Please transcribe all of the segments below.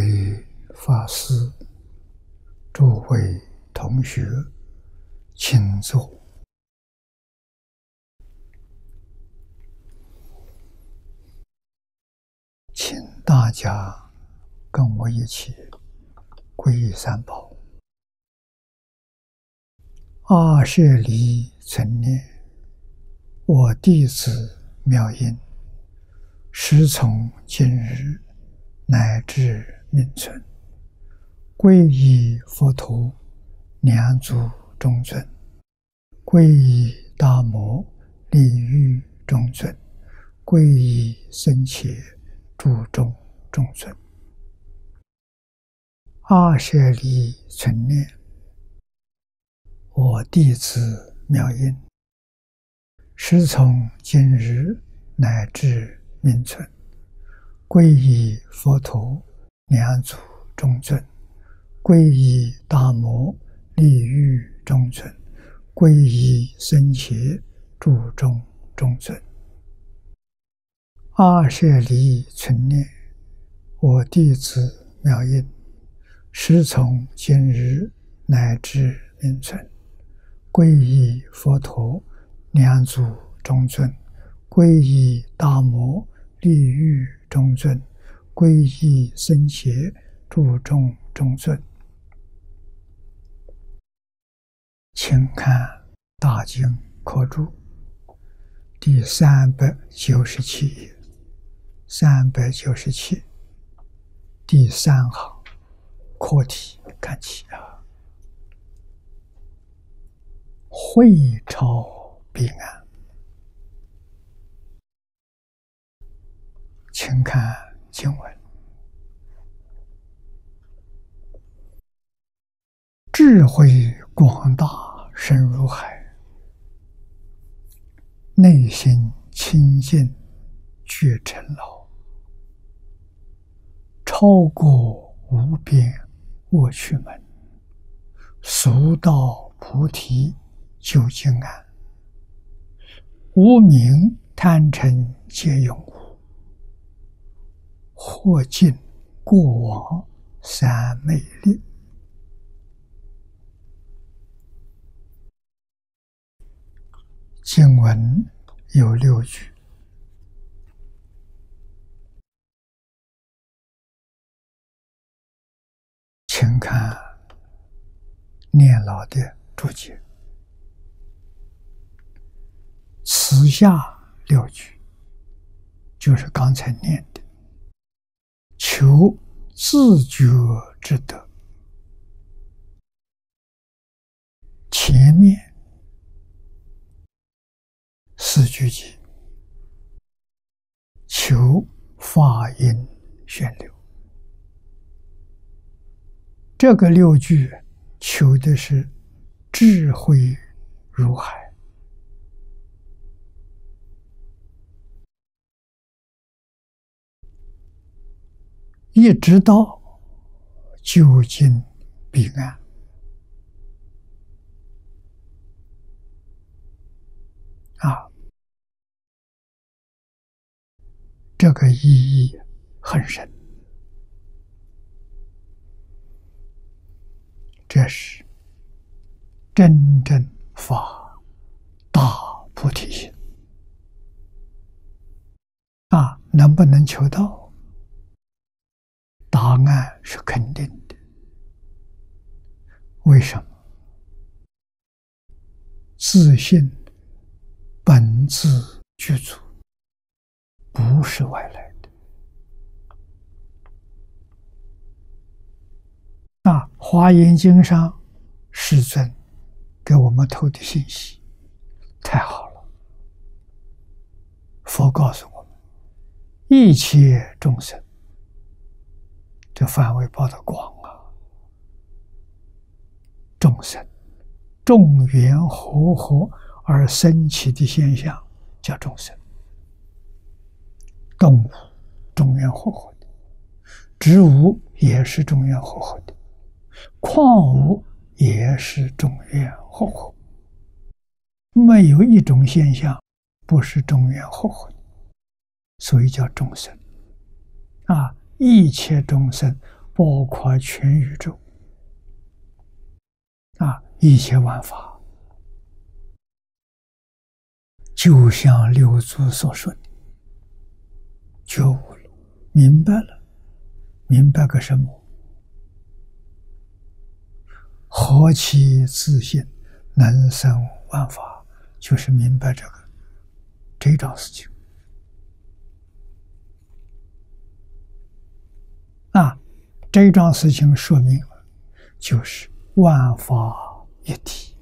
位法师、诸位同学，请坐，请大家跟我一起皈依三宝。阿舍离存念，我弟子妙音，师从今日。乃至命存，皈依佛陀，两足中尊；皈依大摩，利欲中尊；皈依僧伽，注中中尊。阿舍利存念，我弟子妙音，师从今日乃至命存。皈依佛陀，两祖中尊；皈依大摩，利欲中尊；皈依僧伽，注中中尊。阿舍离存念，我弟子妙音，师从今日乃至命存。皈依佛陀，两祖中尊；皈依大摩，利欲。中尊，皈依僧伽，注重中尊。请看《大经科注》第三百九十七页，三百九十七第三行课题，看起啊，会超彼岸。请看经文：智慧广大，深如海；内心清净，觉尘劳，超过无边过去门，速到菩提究竟岸。无名贪嗔皆永无。或尽过往三昧力。经文有六句，请看念老的注解。此下六句就是刚才念。求自觉之德，前面四句偈，求法音旋流。这个六句求的是智慧如海。一直到究竟彼岸啊，这个意义很深。这是真正发大菩提心啊！能不能求到？答案是肯定的。为什么？自信本自具足，不是外来的。那《华严经》上世尊给我们透的信息太好了。佛告诉我们：一切众生。这范围包的广啊！众生众缘和合而生起的现象叫众生。动物众缘和合的，植物也是众缘和合的，矿物也是众缘和合。没有一种现象不是众缘和合的，所以叫众生啊。一切众生包括全宇宙。啊，一切万法，就像六祖所说的，觉悟了，明白了，明白个什么？何其自信，能生万法，就是明白这个这桩事情。啊。这桩事情说明了，就是万法一体，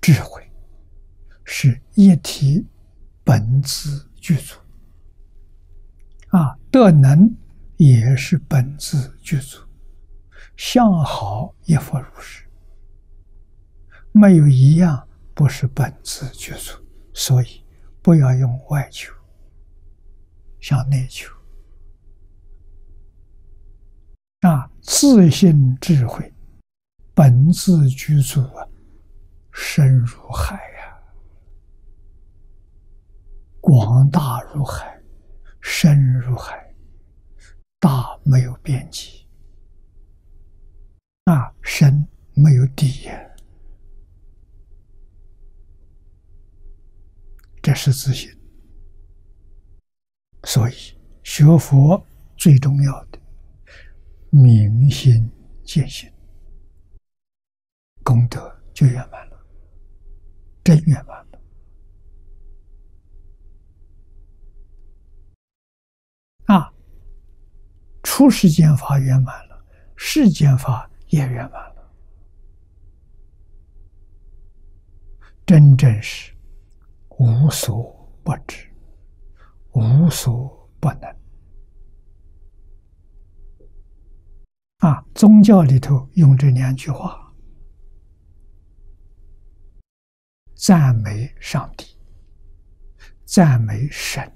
智慧是一体本自具足啊，德能也是本自具足。相好也复如是，没有一样不是本自具足，所以不要用外求，向内求。啊，自信智慧，本自具足啊，深如海呀，广大如海，深如海，大没有边际。啊，深没有底呀，这是自信。所以学佛最重要的明心见性，功德就圆满了，真圆满了。啊，出世间法圆满了，世间法。也圆满了，真正是无所不知，无所不能。啊，宗教里头用这两句话赞美上帝，赞美神。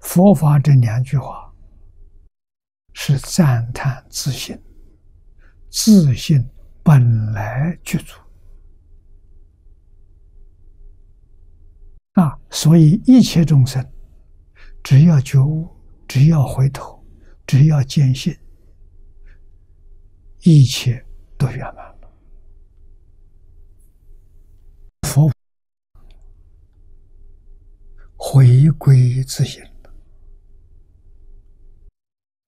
佛法这两句话。是赞叹自信，自信本来具足啊！所以一切众生，只要觉悟，只要回头，只要坚信，一切都圆满了。佛回归自信。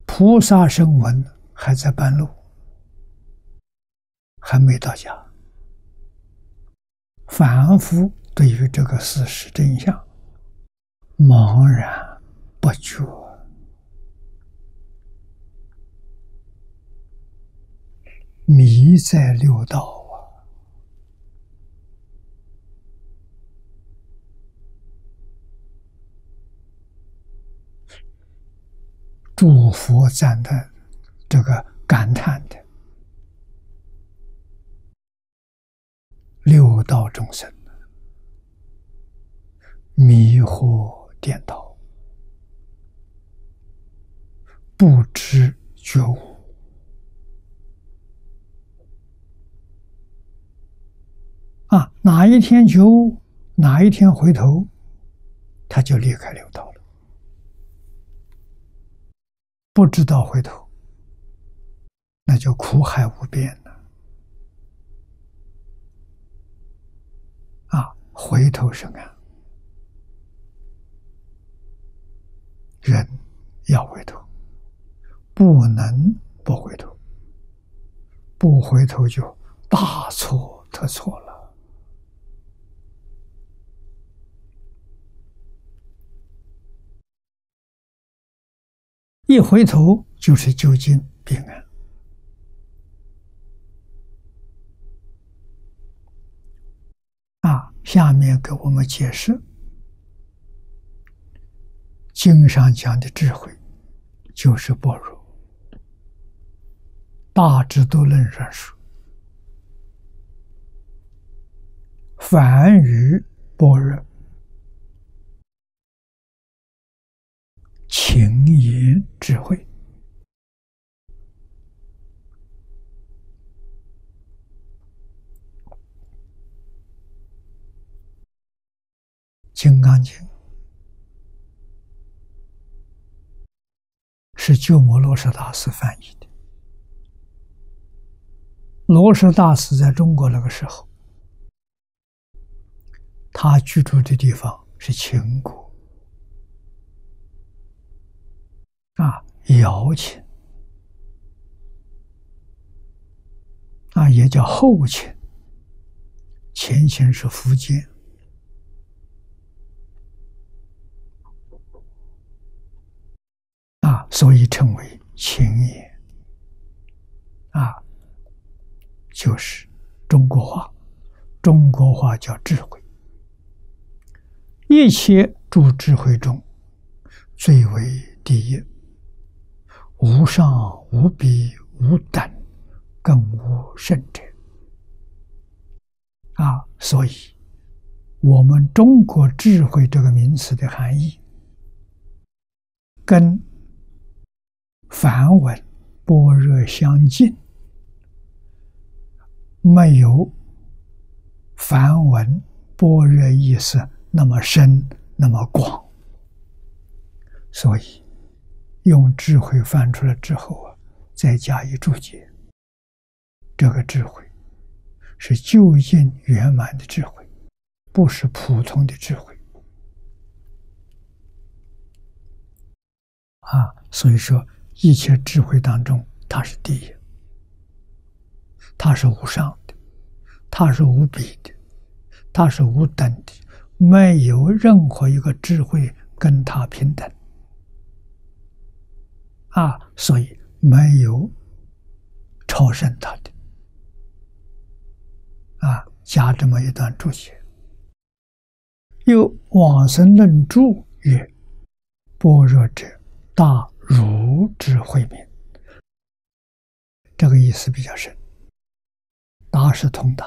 菩萨声闻还在半路，还没到家。凡夫对于这个事实真相茫然不觉，迷在六道啊。祝福赞叹，这个感叹的六道众生迷惑颠倒，不知觉悟啊！哪一天觉悟，哪一天回头，他就离开六道了。不知道回头，那就苦海无边了。啊，回头是岸，人要回头，不能不回头，不回头就大错特错了。一回头就是究竟平安啊！下面给我们解释经上讲的智慧，就是般若。大智度论上说：“凡于般若。”情言智慧，《金刚经》是鸠摩罗什大师翻译的。罗什大师在中国那个时候，他居住的地方是秦国，啊，姚秦，啊，也叫后秦，前秦是福建，啊，所以称为秦也，啊。就是中国话，中国话叫智慧。一切诸智慧中，最为第一，无上无比无等，更无甚者。啊，所以，我们中国智慧这个名词的含义，跟梵文般若相近。没有梵文般若意思那么深那么广，所以用智慧翻出来之后啊，再加以注解，这个智慧是究竟圆满的智慧，不是普通的智慧啊。所以说，一切智慧当中，它是第一。它是无上的，它是无比的，它是无等的，没有任何一个智慧跟它平等啊！所以没有超胜他的啊！加这么一段注解，又往生论注曰：“般若者，大如之慧名。”这个意思比较深。达是通达，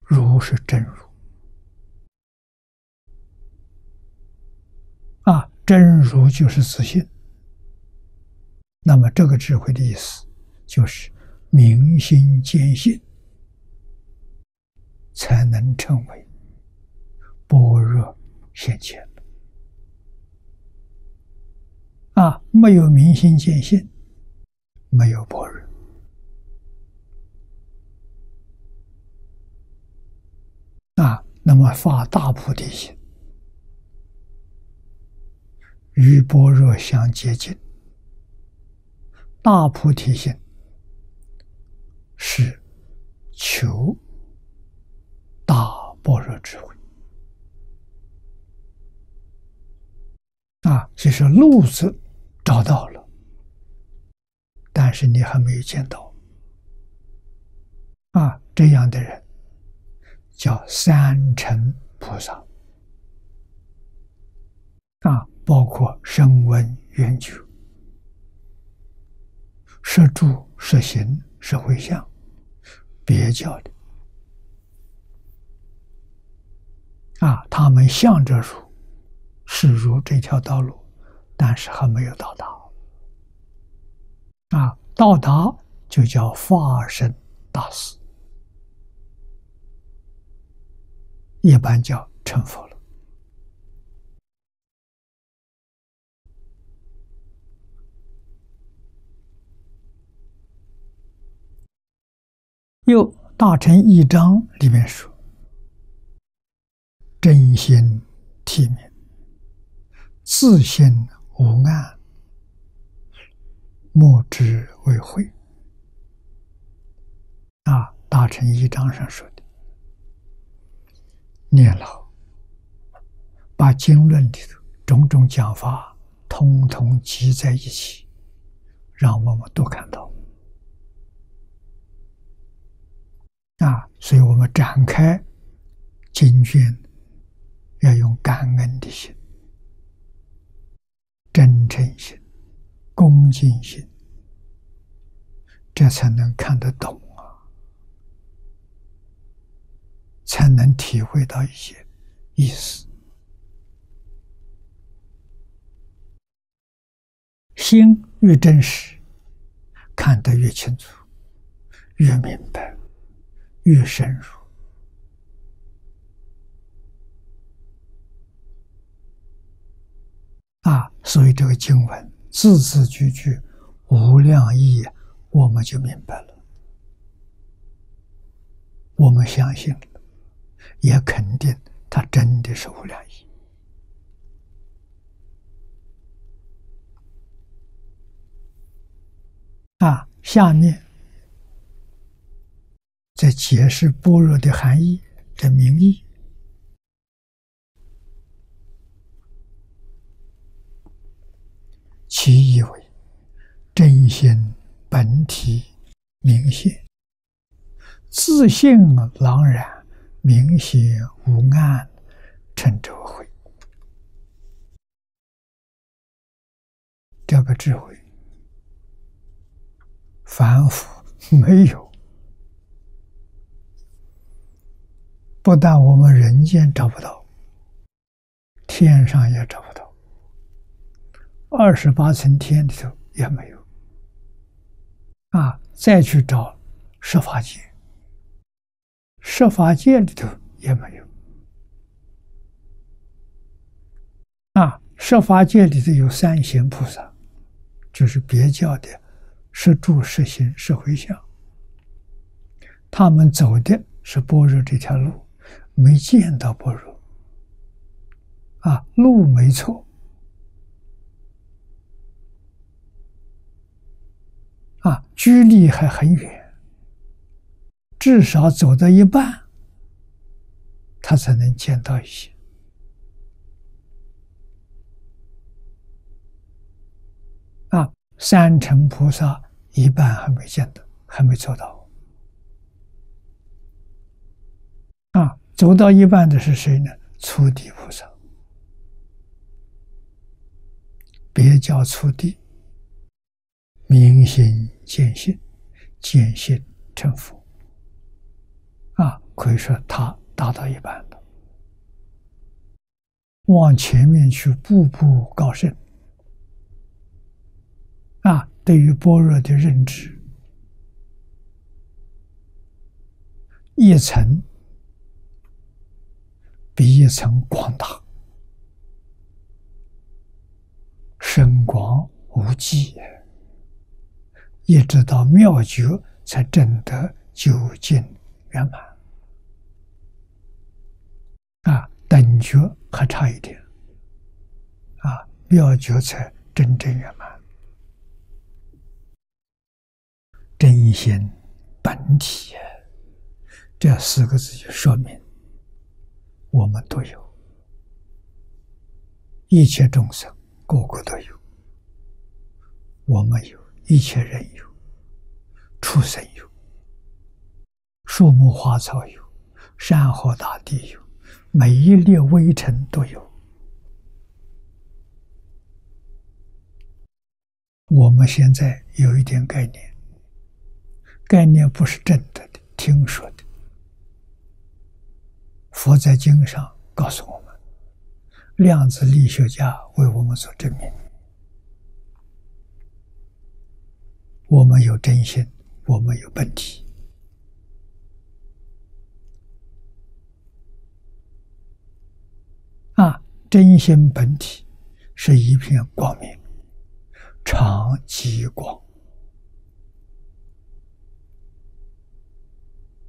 如是真如啊，真如就是自信。那么这个智慧的意思，就是明心见性，才能成为般若现前。啊，没有明心见性，没有般若。啊，那么发大菩提心，与般若相接近。大菩提心是求大般若智慧。啊，就是路子找到了，但是你还没有见到。啊，这样的人。叫三乘菩萨。啊，包括声闻缘觉、是住、是行、是回向，别教的啊，他们向着如是如这条道路，但是还没有到达啊，到达就叫化身大师。一般叫成佛了。又大乘一章里面说：“真心体面，自心无暗，莫之为慧。”啊，大乘一章上说的。念老把经论里头种种讲法通通集在一起，让我们都看到啊！所以我们展开经卷，要用感恩的心、真诚心、恭敬心，这才能看得懂啊。才能体会到一些意思。心越真实，看得越清楚，越明白，越深入。啊，所以这个经文字字句句无量意，我们就明白了。我们相信，也肯定它真的是无量意。啊，下面在解释般若的含义的名义。其意为真心本体明显，自信朗然，明显无暗，称之为慧。这个智慧，凡夫没有，不但我们人间找不到，天上也找不到。二十八层天里头也没有，啊，再去找十法界，十法界里头也没有，啊，十法界里头有三贤菩萨，就是别教的十住、十行、十回向，他们走的是般若这条路，没见到般若，啊，路没错。啊，距离还很远，至少走到一半，他才能见到一些。啊，三乘菩萨一半还没见到，还没做到。啊，走到一半的是谁呢？初地菩萨，别叫初地。明心见性，见性成佛。啊，可以说他达到一半了。往前面去，步步高升。啊，对于般若的认知，一层比一层广大，深广无际。一直到妙觉才证得究竟圆满，啊，等觉还差一点，啊，妙觉才真正圆满。真心本体，这四个字就说明我们都有，一切众生个个都有，我们有。一切人有，畜生有，树木花草有，山河大地有，每一粒微尘都有。我们现在有一点概念，概念不是真的的，听说的。佛在经上告诉我们，量子力学家为我们所证明。我们有真心，我们有本体啊！真心本体是一片光明，长极光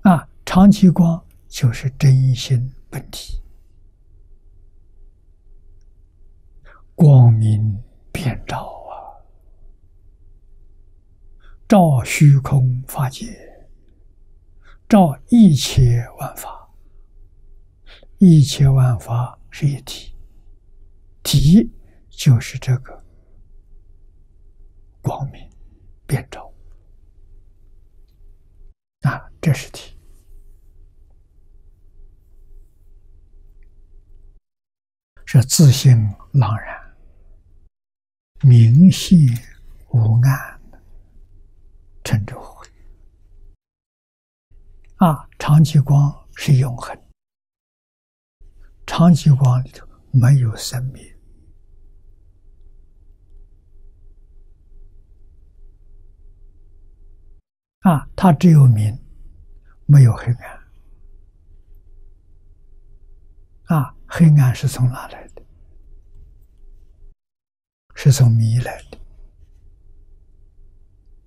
啊！长极光就是真心本体，光明遍照啊。照虚空法界，照一切万法，一切万法是一体，体就是这个光明遍照啊，这是体，是自信朗然，明现无暗。称之为啊，长极光是永恒，长极光里头没有生灭啊，它只有明，没有黑暗啊，黑暗是从哪来？是从迷来的。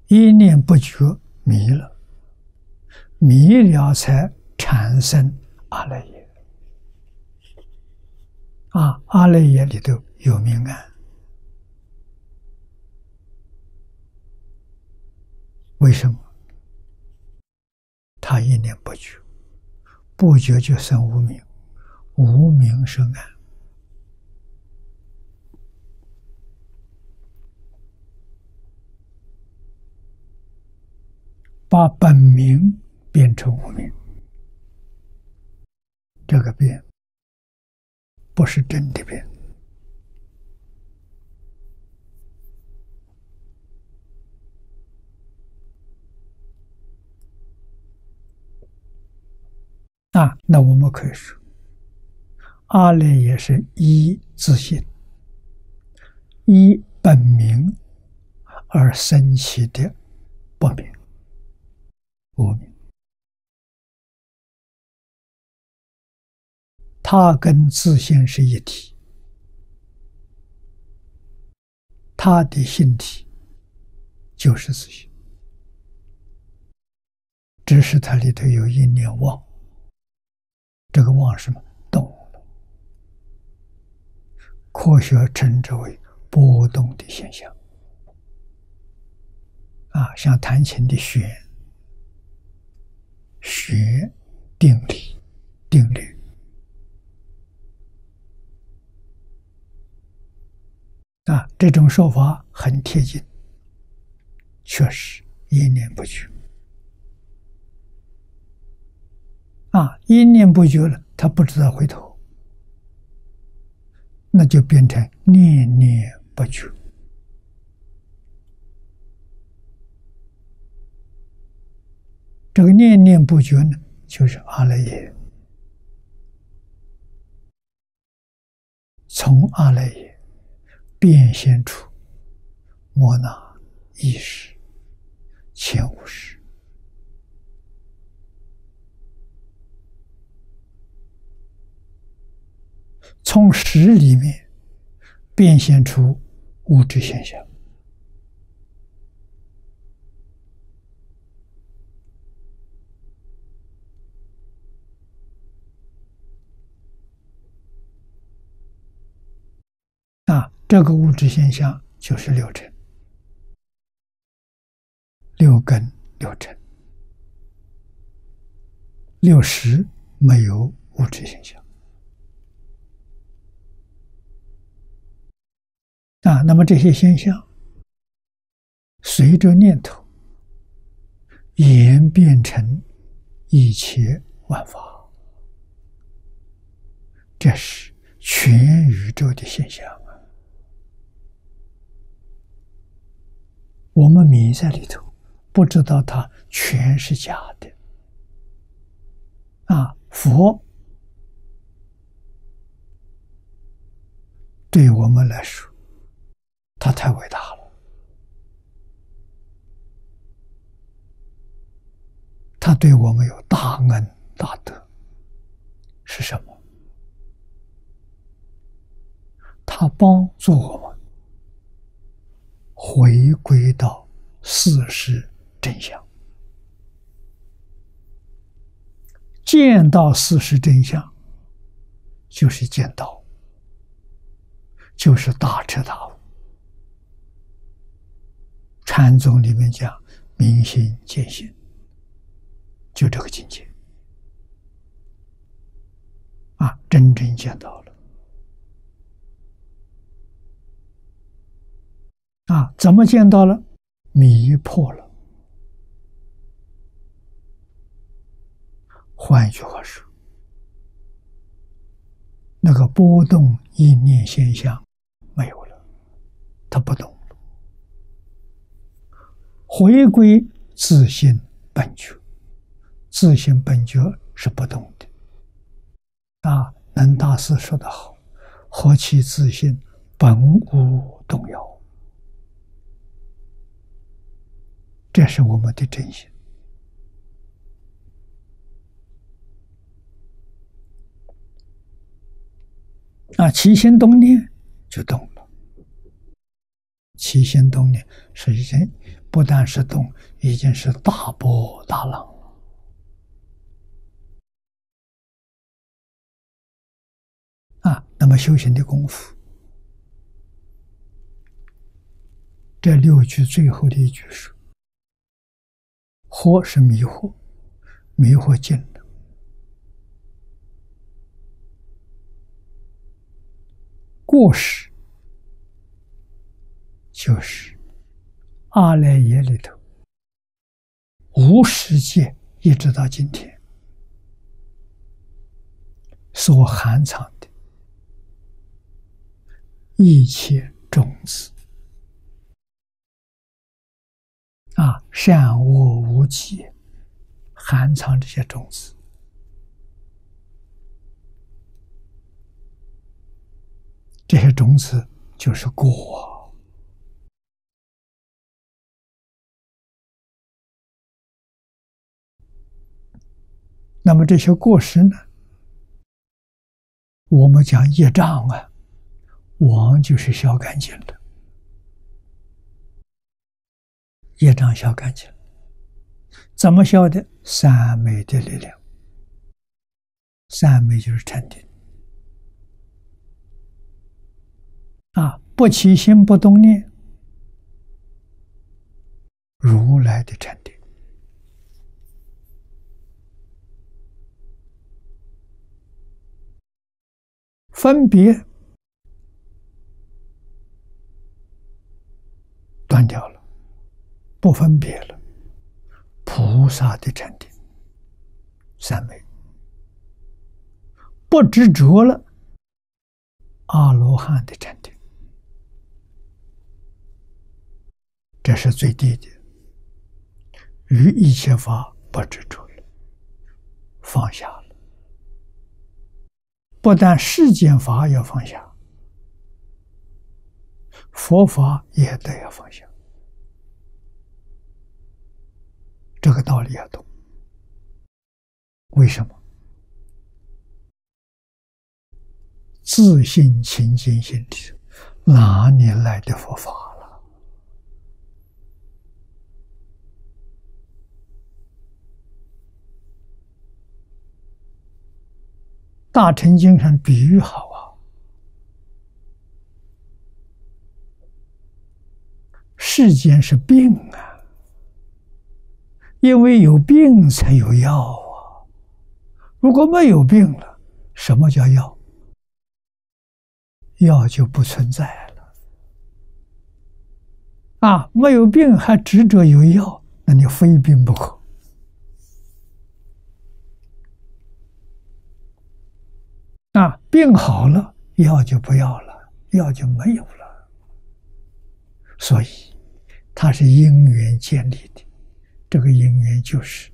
一念不觉迷了，迷了才产生阿赖耶。啊，阿赖耶里头有明暗，为什么？他一念不觉，不觉就生无明，无明生暗。把本名变成无名，这个变不是真的变啊！那我们可以说，阿赖也是依自信、依本名而生起的不明。无明，它跟自信是一体，它的性体就是自信，只是它里头有一念妄，这个妄什么？动了，科学称之为波动的现象，啊，像弹琴的弦。学定理、定律啊，这种说法很贴近，确实一念不绝啊，一念不绝了，他不知道回头，那就变成念念不绝。这个念念不绝呢，就是阿赖耶。从阿赖耶变现出摩那意识、前五识，从识里面变现出物质现象。这个物质现象就是六尘、六根、六尘、六识，没有物质现象啊。那么这些现象随着念头演变成一切万法，这是全宇宙的现象。我们迷在里头，不知道它全是假的。啊，佛对我们来说，他太伟大了。他对我们有大恩大德，是什么？他帮助我们。回归到事实真相，见到事实真相，就是见到，就是大彻大悟。禅宗里面讲明心见性，就这个境界啊，真正见到了。啊，怎么见到了？迷破了。换一句话说，那个波动意念现象没有了，它不动了，回归自信本觉，自信本觉是不动的。啊，能大师说得好：“何其自信，本无动摇。”这是我们的真心啊！起心动念就动了，起心动念实际上不但是动，已经是大波大浪了。啊，那么修行的功夫，这六句最后的一句是：“惑是迷惑，迷惑尽了，过失就是。”阿赖耶里头，无世界一直到今天所含藏的一切种子啊，善恶无极，含藏这些种子，这些种子就是果。那么这些过失呢？我们讲业障啊，王就是消干净了，业障消干净，怎么消的？三昧的力量，三昧就是禅定啊，不起心不动念，如来的禅定。分别断掉了，不分别了。菩萨的禅定，三昧，不执着了。阿罗汉的禅定，这是最低的。于一切法不执着了，放下了。不但世间法要放下，佛法也得要放下。这个道理要懂。为什么？自信清净心里，哪里来的佛法了？大乘经上比喻好啊，世间是病啊，因为有病才有药啊。如果没有病了，什么叫药？药就不存在了。啊，没有病还执着有药，那你非病不可。啊，病好了，药就不要了，药就没有了。所以，它是因缘建立的。这个因缘就是，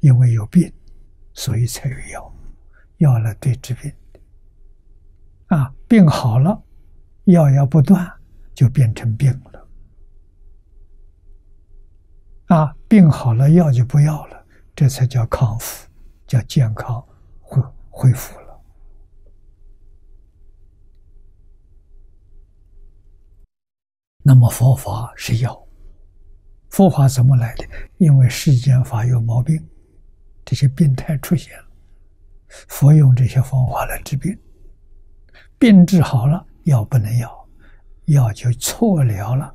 因为有病，所以才有药，药来对治病啊，病好了，药要不断，就变成病了。啊，病好了，药就不要了，这才叫康复，叫健康恢恢复了。那么佛法是药，佛法怎么来的？因为世间法有毛病，这些病态出现了，佛用这些方法来治病，病治好了，药不能要，药就错了了。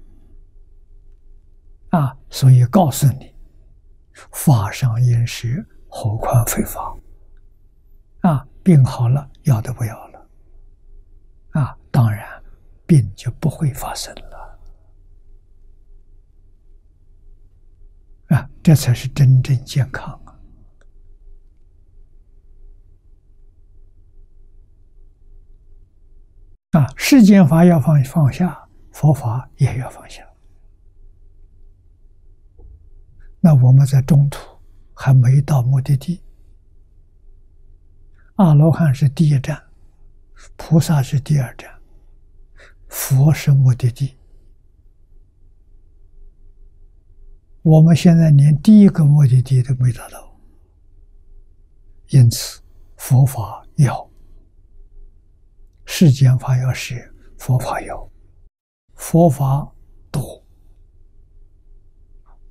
啊，所以告诉你，法上饮食，何况非法？啊，病好了，药都不要了，啊，当然病就不会发生了。啊，这才是真正健康啊！啊，世间法要放放下，佛法也要放下。那我们在中途还没到目的地，阿罗汉是第一站，菩萨是第二站，佛是目的地。我们现在连第一个目的地都没达到，因此佛法要，世间法要学，佛法要，佛法多，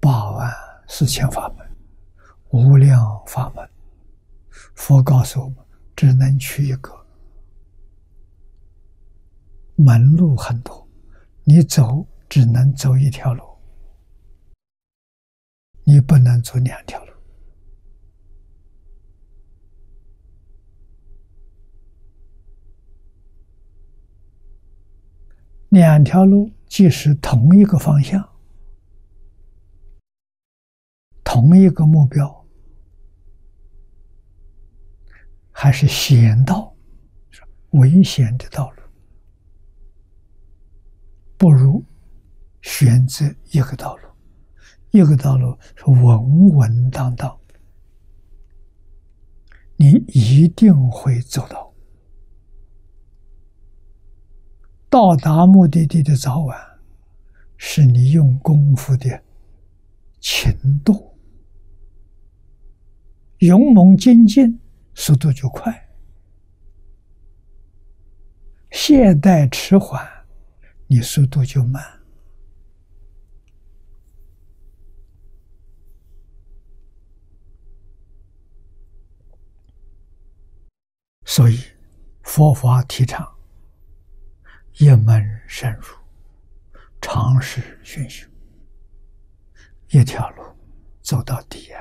八万四千法门，无量法门。佛告诉我们，只能去一个，门路很多，你走只能走一条路，你不能走两条路。两条路即是同一个方向，同一个目标，还是险道，危险的道路，不如选择一个道路，一个道路是稳稳当当，你一定会走到。到达目的地的早晚，是你用功夫的勤度。勇猛精进，速度就快；懈怠迟缓，你速度就慢。所以，佛法提倡。一门深入，长时熏修，一条路走到底啊！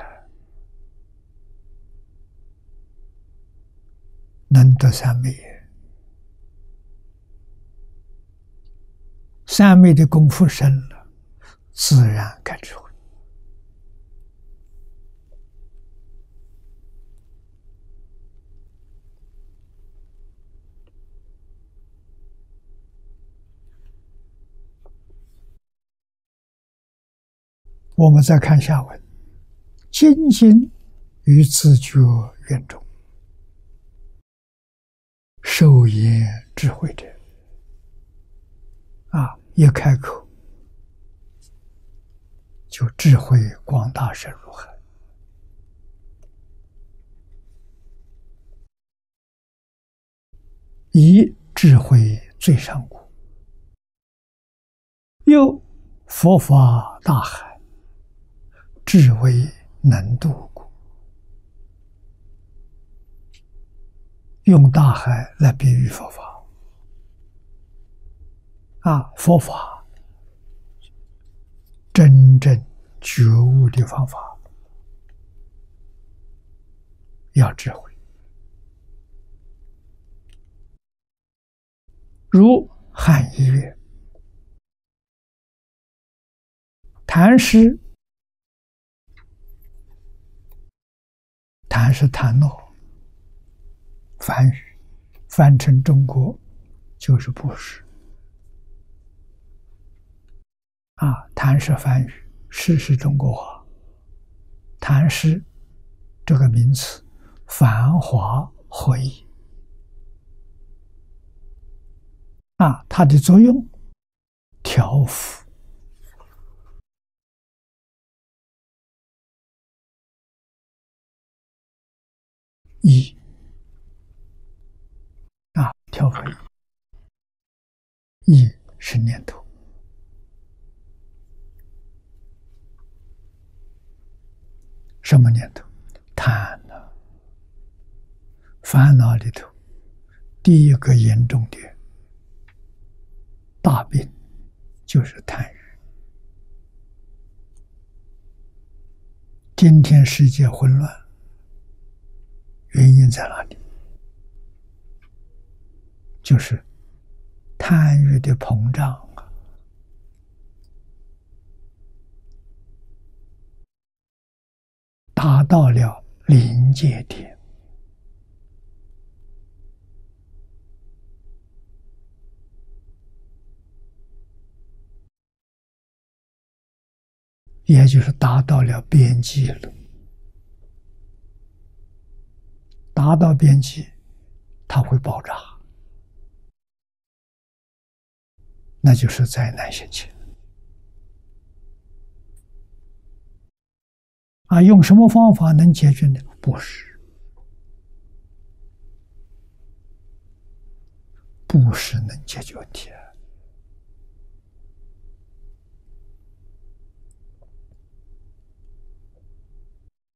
能得三昧，三昧的功夫深了，自然开智慧。我们再看下文：“精进于自觉愿中，受言智慧者。”啊，一开口。就智慧广大深入海，以智慧最上古，又佛法大海。智慧能度过，用大海来比喻佛法啊！佛法真正觉悟的方法，要智慧。如汉一月，谈诗。谈是谈诺，梵语翻成中国就是布施啊。谈是梵语，诗是中国话。谈诗这个名词，繁华合一啊，它的作用调伏。一啊，调伏一，一是念头，什么念头？贪呢？烦恼里头，第一个严重的大病就是贪欲。今天世界混乱。原因在哪里？就是贪欲的膨胀啊，达到了临界点，也就是达到了边际了。达到边际，它会爆炸，那就是灾难现前。啊，用什么方法能解决呢？布施，布施能解决问题。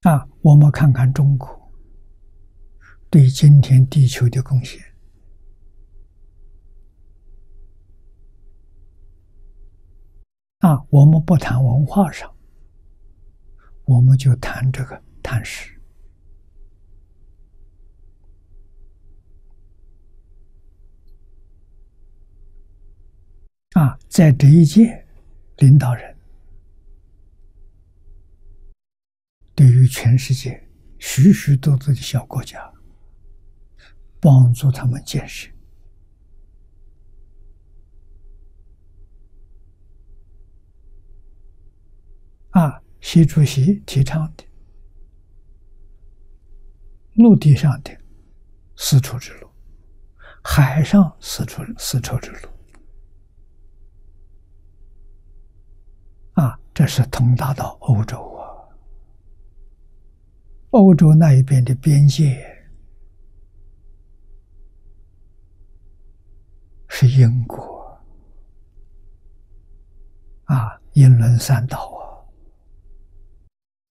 啊，我们看看中国对今天地球的贡献。啊，我们不谈文化上，我们就谈这个谈史。啊，在这一届领导人。对于全世界许许多多的小国家，帮助他们建设啊，习主席提倡的陆地上的丝绸之路，海上丝绸丝绸之路啊，这是通达到欧洲啊。欧洲那一边的边界是英国啊，英伦三岛啊。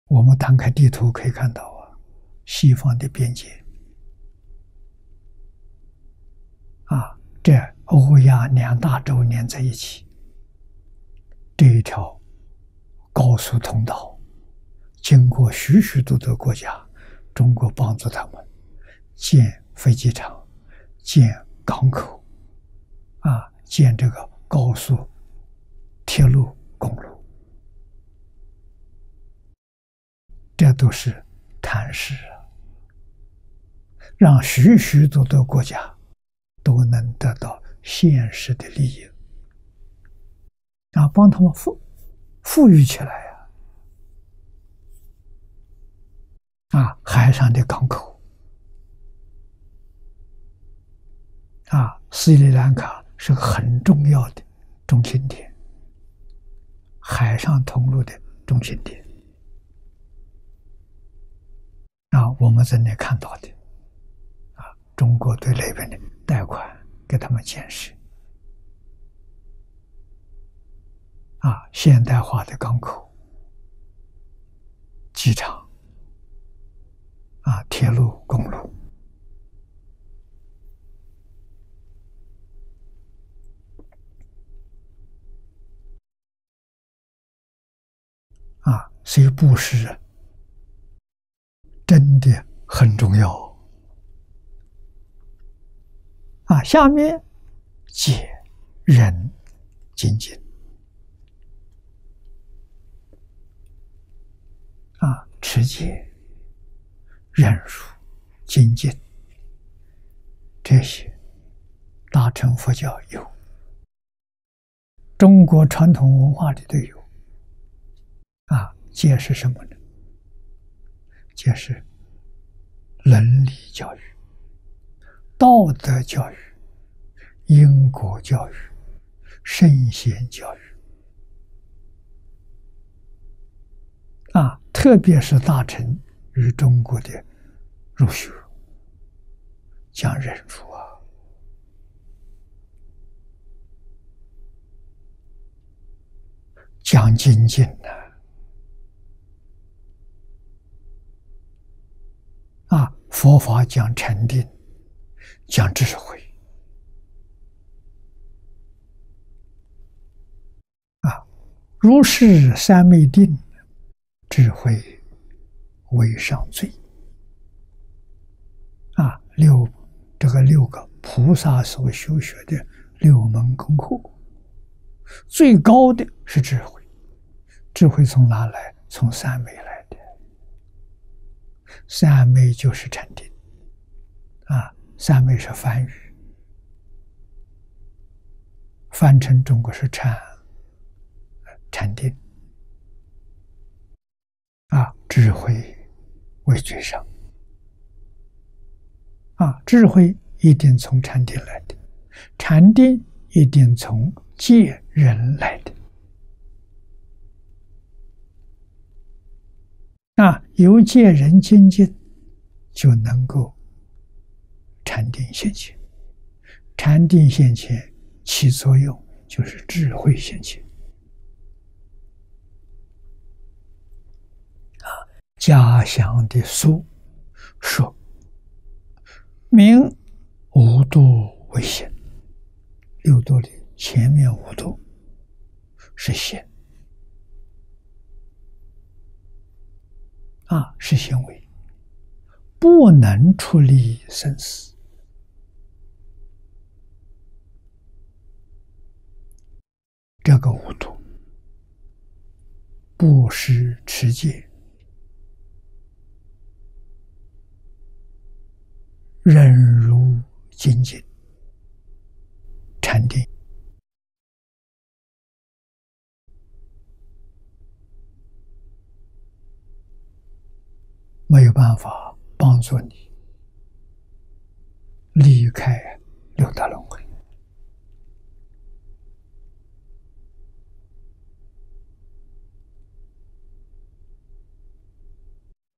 我们打开地图可以看到啊，西方的边界啊，这欧亚两大洲连在一起，这一条高速通道。经过许许多多国家，中国帮助他们建飞机场、建港口，建这个高速铁路、公路，这都是谈事啊，让许许多多国家都能得到现实的利益，啊，帮他们富富裕起来。啊，海上的港口，啊，斯里兰卡是个很重要的中心点，海上通路的中心点。啊，我们在那看到的，啊，中国对那边的贷款给他们建设，啊，现代化的港口、机场。啊，铁路、公路，啊，所以布施啊真的很重要。啊，下面解人精进，啊，持戒。忍辱、精进，这些大乘佛教有，中国传统文化里都有。啊，戒是什么呢？戒是伦理教育、道德教育、因果教育、圣贤教育。啊，特别是大臣。与中国的儒学讲忍辱啊，讲精进呢，啊佛法讲禅定，讲智慧，啊，如是三昧定，智慧。为上最啊，六这个六个菩萨所修学的六门功课，最高的是智慧。智慧从哪来？从三昧来。三昧就是禅定。啊，三昧是梵语，翻成中国是禅，禅定。啊，智慧。为最上。啊，智慧一定从禅定来的，禅定一定从戒人来的。那，由戒人精进，就能够禅定现前，禅定现前起作用，就是智慧现前。家乡的书说：“明无度为心，六度里前面五度是心啊，是行为，不能处理生死。这个五度，不失持戒。”忍辱精进，禅定没有办法帮助你离开六道轮回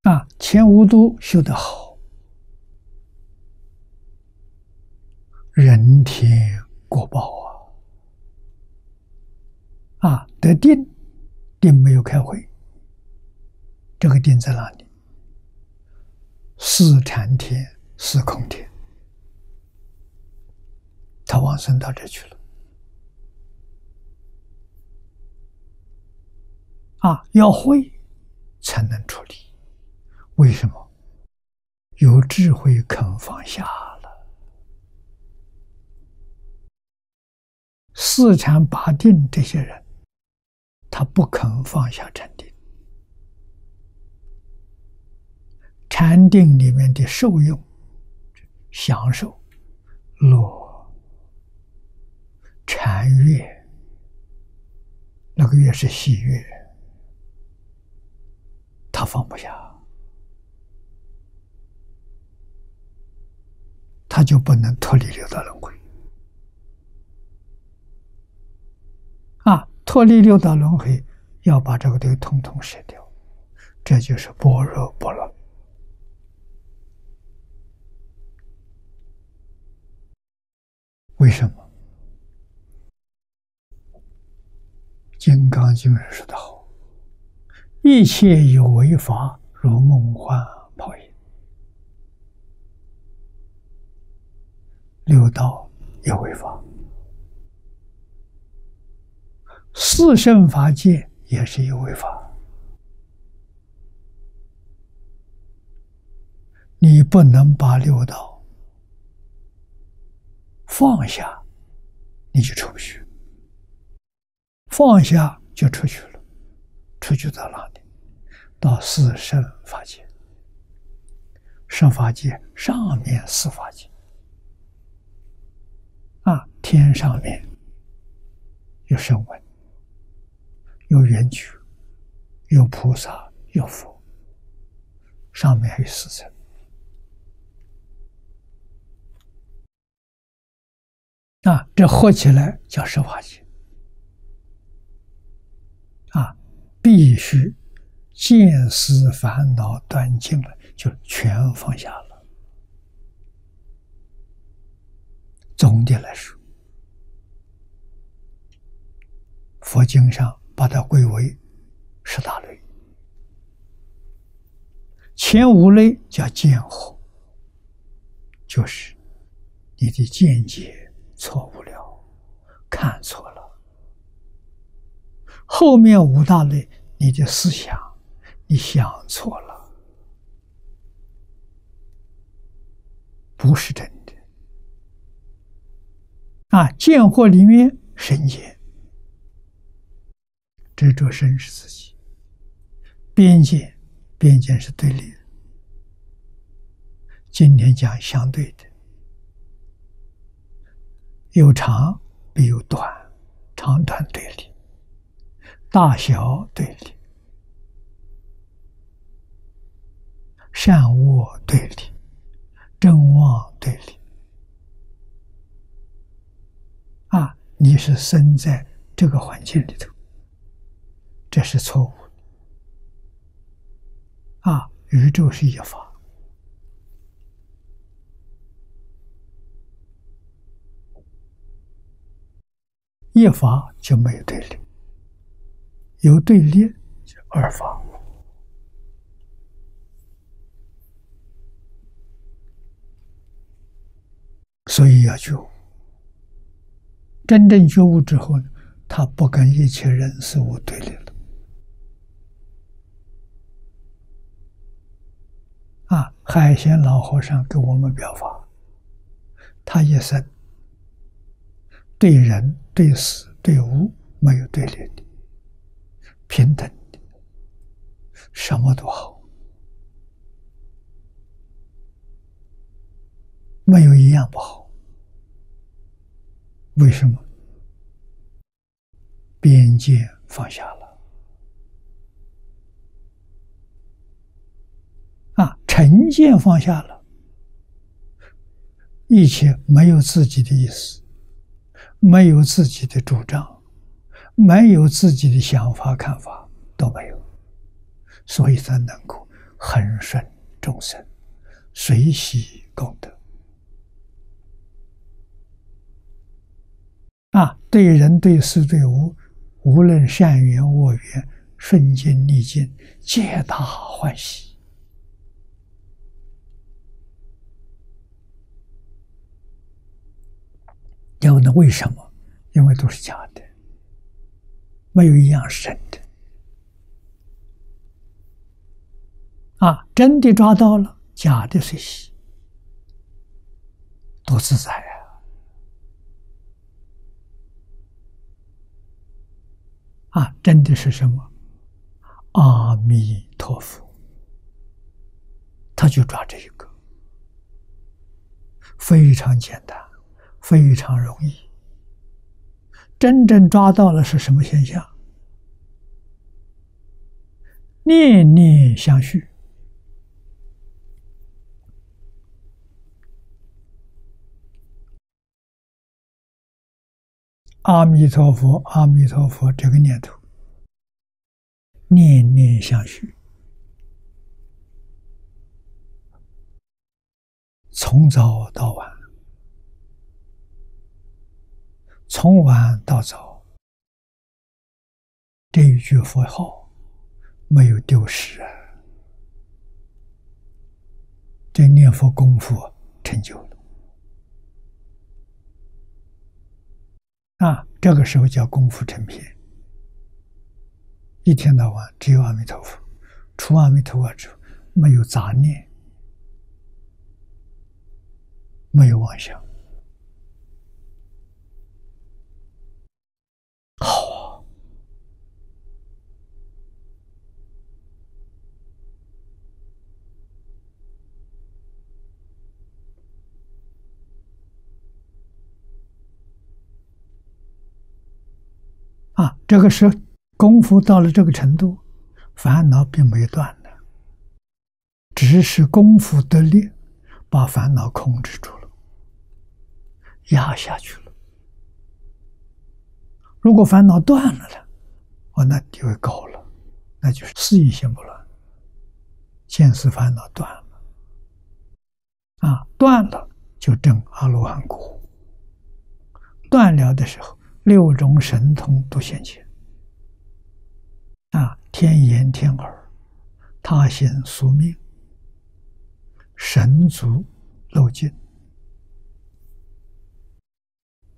啊！前无都修得好。人天果报啊！啊，得定，定没有开会。这个定在哪里？四禅天、四空天，他往生到这去了。啊，要会才能处理。为什么？有智慧肯放下了。四禅八定，这些人，他不肯放下禅定。禅定里面的受用、享受、乐、禅悦，那个悦是喜悦，他放不下，他就不能脱离六道轮回。啊脱离六道轮回，要把这个都统统舍掉，这就是般若波罗蜜。为什么？《金刚经》上说的好：“一切有为法，如梦幻泡影。”六道有为法。四圣法界也是有为法，你不能把六道放下，你就出不去；放下就出去了，出去到哪里？到四圣法界、圣法界上面四法界啊，天上面有声闻。有圆觉，有菩萨，有佛，上面还有四层啊！这合起来叫十法界啊！必须见思烦恼断尽了，就全放下了。总的来说，佛经上。把它归为十大类，前五类叫见惑，就是你的见解错误了，看错了；后面五大类，你的思想你想错了，不是真的。啊，见货里面神见。执着身是自己，边界，边界是对立的。今天讲相对的，有长必有短，长短对立，大小对立，善恶对立，正妄对立。啊，你是生在这个环境里头。这是错误啊！宇宙是一法，一法就没有对立，有对立就二法。所以要觉悟，真正觉悟之后呢，他不跟一切人事物对立了，啊，海贤老和尚给我们表法，他一生对人、对事、对物没有对立的，平等的，什么都好，没有一样不好。为什么？边界放下了。啊，成见放下了，一切没有自己的意思，没有自己的主张，没有自己的想法看法都没有，所以才能够恒顺众生，随喜功德。啊，对人对事对物，无论善缘恶缘，顺境逆境，皆大欢喜。要问为什么？因为都是假的，没有一样是真的。啊，真的抓到了，假的随喜，多自在啊！啊，真的是什么？阿弥陀佛，他就抓这一个，非常简单。非常容易，真正抓到了是什么现象？念念相续，阿弥陀佛，阿弥陀佛，这个念头，念念相续，从早到晚。从晚到早，这一句佛号没有丢失啊！这念佛功夫成就了啊！这个时候叫功夫成片，一天到晚只有阿弥陀佛，除阿弥陀佛之后没有杂念，没有妄想。啊，这个是功夫到了这个程度，烦恼并没有断的，只是功夫得力，把烦恼控制住了，压下去了。如果烦恼断了呢？哦，那地位高了，那就是四意心不乱，见思烦恼断了，啊，断了就证阿罗汉果，断了的时候。六种神通都现前，啊，天眼、天耳、他心、宿命、神足、漏尽，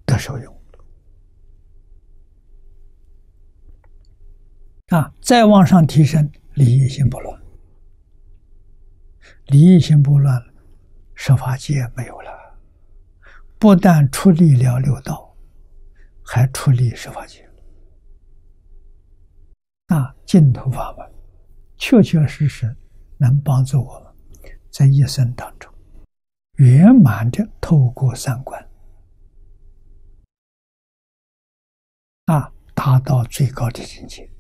得受用啊，再往上提升，理义心不乱，理义心不乱了，十法界没有了，不但出离了六道。还出离十法界，那净土法门，确确实实能帮助我们，在一生当中圆满的透过三观，啊，达到最高的境界，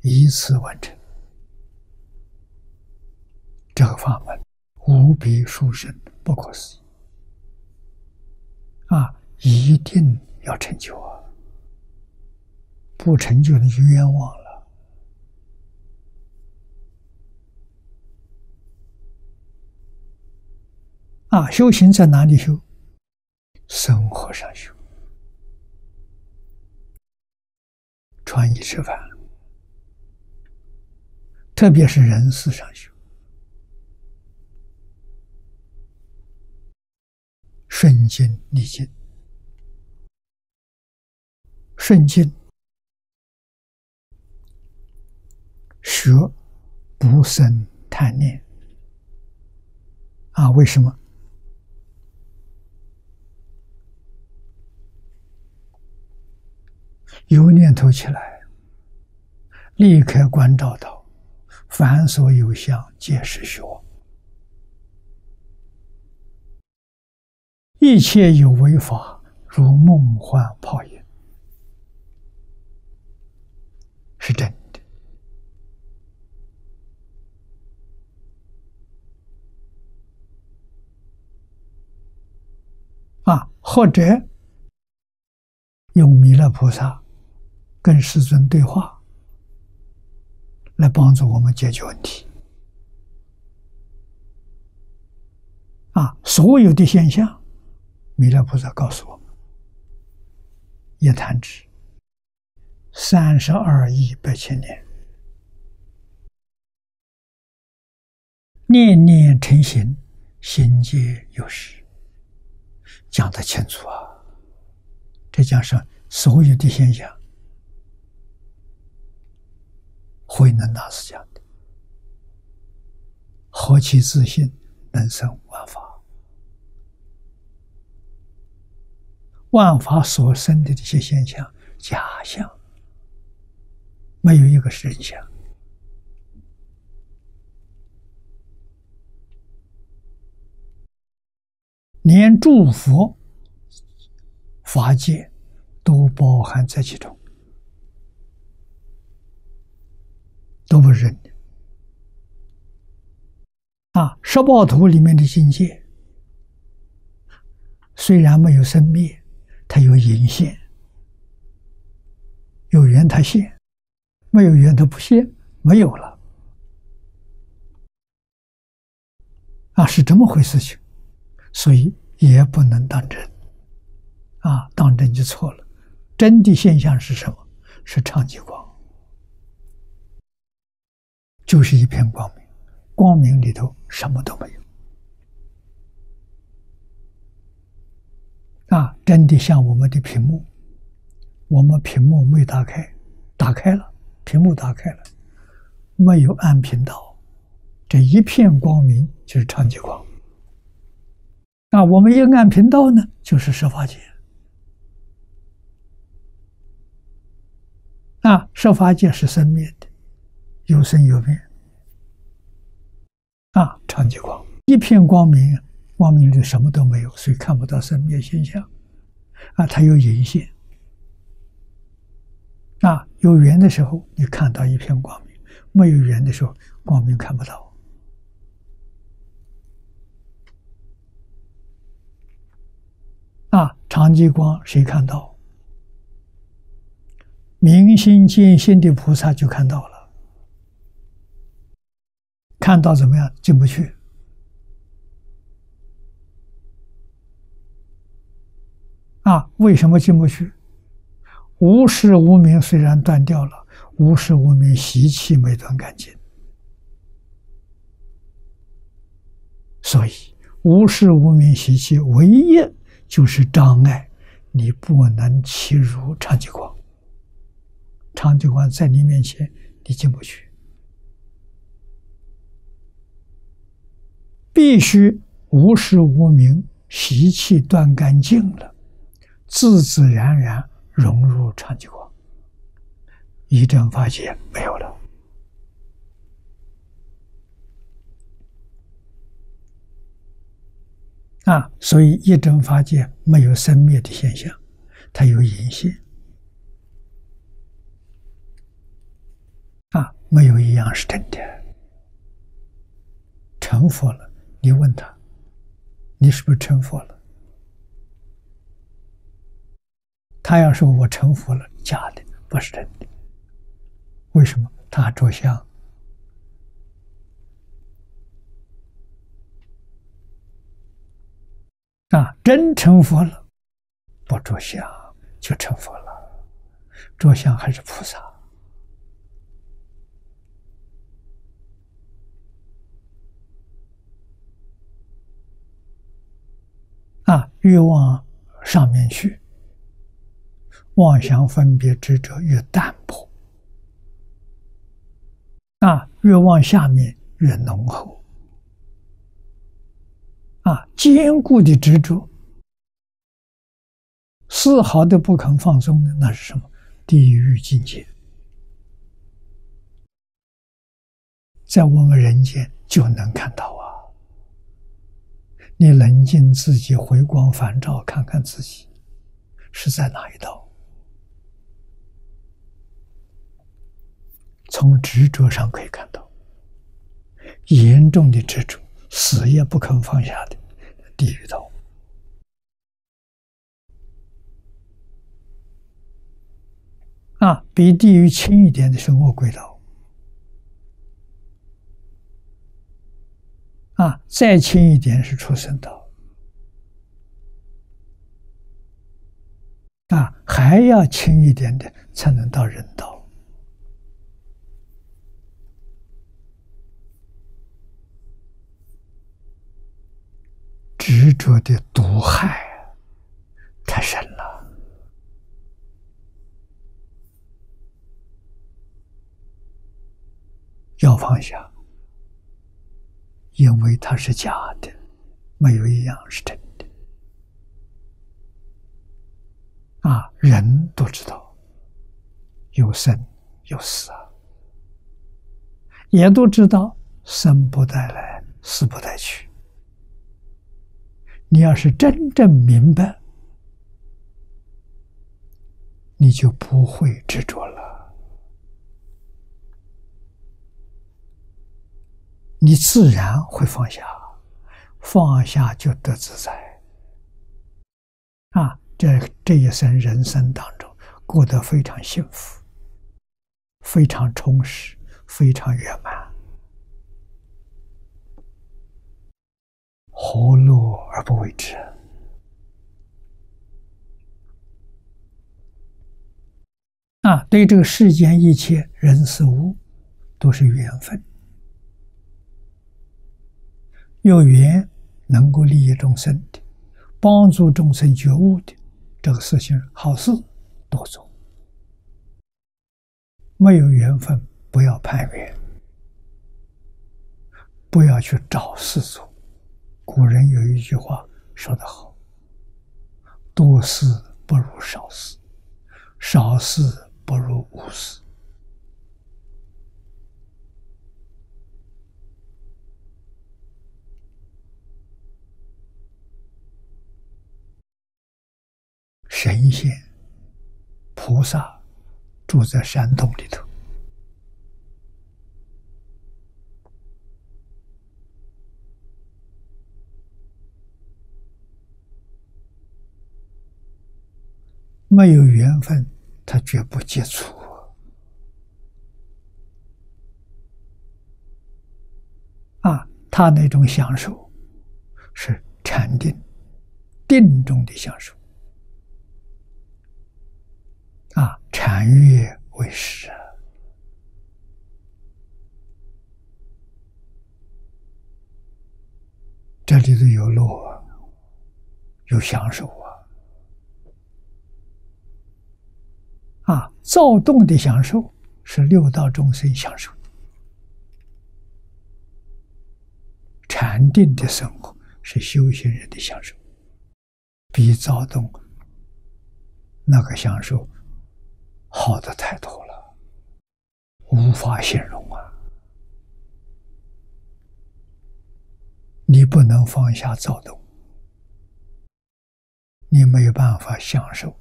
一次完成。这个法门无比殊胜，不可思议，啊。一定要成就啊！不成就那就冤枉了。啊，修行在哪里修？生活上修，穿衣吃饭，特别是人事上修。顺境逆境，顺境学不生贪念啊？为什么？有念头起来，立刻关照到，凡所有相，皆是虚妄。一切有为法，如梦幻泡影，是真的啊！或者用弥勒菩萨跟世尊对话，来帮助我们解决问题啊！所有的现象。弥勒菩萨告诉我们：“一弹指，三十二亿八千年，念念成形，心皆有时。”讲得清楚啊！这讲是所有的现象，慧能大师讲的：“何其自信，能生万法。”万法所生的这些现象，假象，没有一个是真相。连诸佛法界都包含在其中，都不是真的。啊，十报图里面的境界，虽然没有生灭。它有隐现，有缘它现，没有缘它不现，没有了，啊，是这么回事情，所以也不能当真，啊，当真就错了。真的现象是什么？是长极光，就是一片光明，光明里头什么都没有。啊，真的像我们的屏幕，我们屏幕没打开，打开了，屏幕打开了，没有暗频道，这一片光明就是长极光。那，我们一按频道呢，就是十法界。啊，十法界是生灭的，有生有灭。啊，长极光，一片光明。光明里什么都没有，所以看不到生灭现象。啊，它有隐现。啊，有缘的时候你看到一片光明，没有缘的时候光明看不到。啊，长吉光谁看到？明心见性的菩萨就看到了。看到怎么样？进不去。啊，为什么进不去？无始无明虽然断掉了，无始无明习气没断干净，所以无始无明习气唯一就是障碍，你不能欺辱长吉光。长吉光在你面前，你进不去，必须无始无明习气断干净了。自自然然融入长吉光，一真法界没有了啊！所以一真法界没有生灭的现象，它有隐性啊，没有一样是真的。成佛了，你问他，你是不是成佛了？他要说我成佛了，假的，不是真的。为什么？他着相啊，真成佛了，不着相就成佛了，着相还是菩萨啊。越往上面去，妄想分别执着越淡薄，啊，越往下面越浓厚，啊，坚固的执着，丝毫都不肯放松的，那是什么？地狱境界，在我们人间就能看到啊。你冷静自己，回光返照，看看自己是在哪一道？从执着上可以看到，严重的执着，死也不肯放下的地狱道。啊，比地狱轻一点的是恶鬼道。啊，再轻一点是出生道，啊，还要轻一点的才能到人道。执着的毒害太深了，要放下。因为它是假的，没有一样是真的。啊，人都知道有生有死啊，也都知道生不带来，死不带去。你要是真正明白，你就不会执着了。你自然会放下，放下就得自在。啊，这这一生人生当中过得非常幸福，非常充实，非常圆满，何乐而不为之？啊，对这个世间一切人事物，都是缘分。有缘能够利益众生的，帮助众生觉悟的，这个事情好事多做；没有缘分，不要攀缘，不要去找事做。古人有一句话说得好：“多事不如少事，少事不如无事。”神仙、菩萨住在山洞里头，没有缘分，他绝不接触。啊，他那种享受是禅定、定中的享受。啊，禅悦为师，这里头有乐，有享受啊！啊，躁动的享受是六道众生享受，禅定的生活是修行人的享受，比躁动那个享受。好的太多了，无法形容啊！你不能放下躁动，你没有办法享受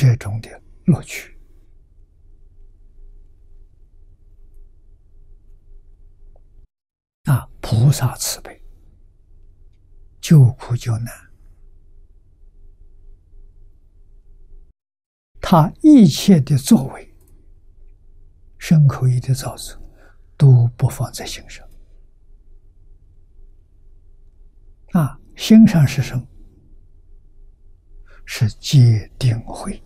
这种的乐趣啊！菩萨慈悲，救苦救难。他一切的作为，身口意的造作，都不放在心上。啊，心上是什么？是戒定慧。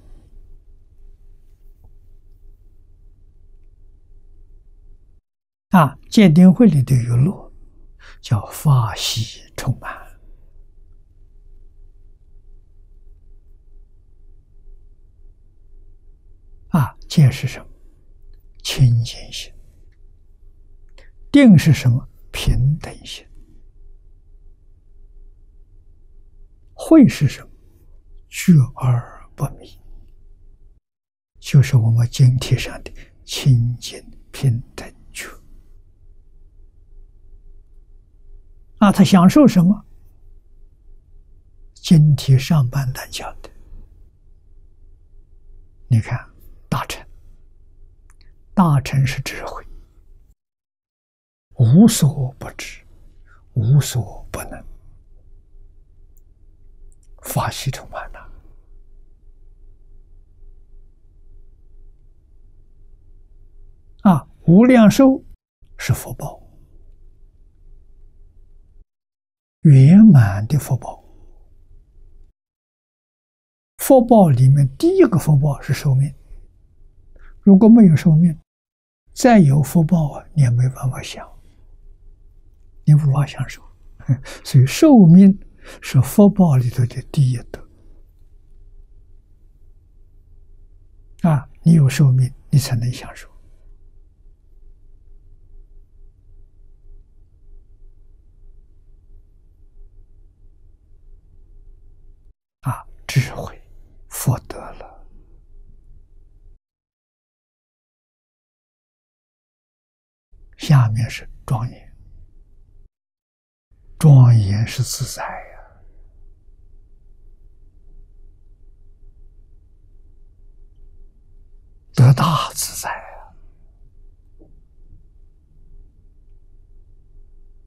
啊，鉴定会里的有路，叫法喜充满。啊，见是什么？清净心。定是什么？平等心。会是什么？觉而不迷。就是我们经体上的清净平等。那。他享受什么？今天上半段讲的，你看，大臣，大臣是智慧，无所不知，无所不能。法系统满了啊！无量寿是福报，圆满的福报。福报里面第一个福报是寿命，如果没有寿命，再有福报啊，你也没办法享，你无法享受。所以寿命。是福报里头的第一德啊！你有寿命，你才能享受啊！智慧福德了，下面是庄严，庄严是自在呀。得大自在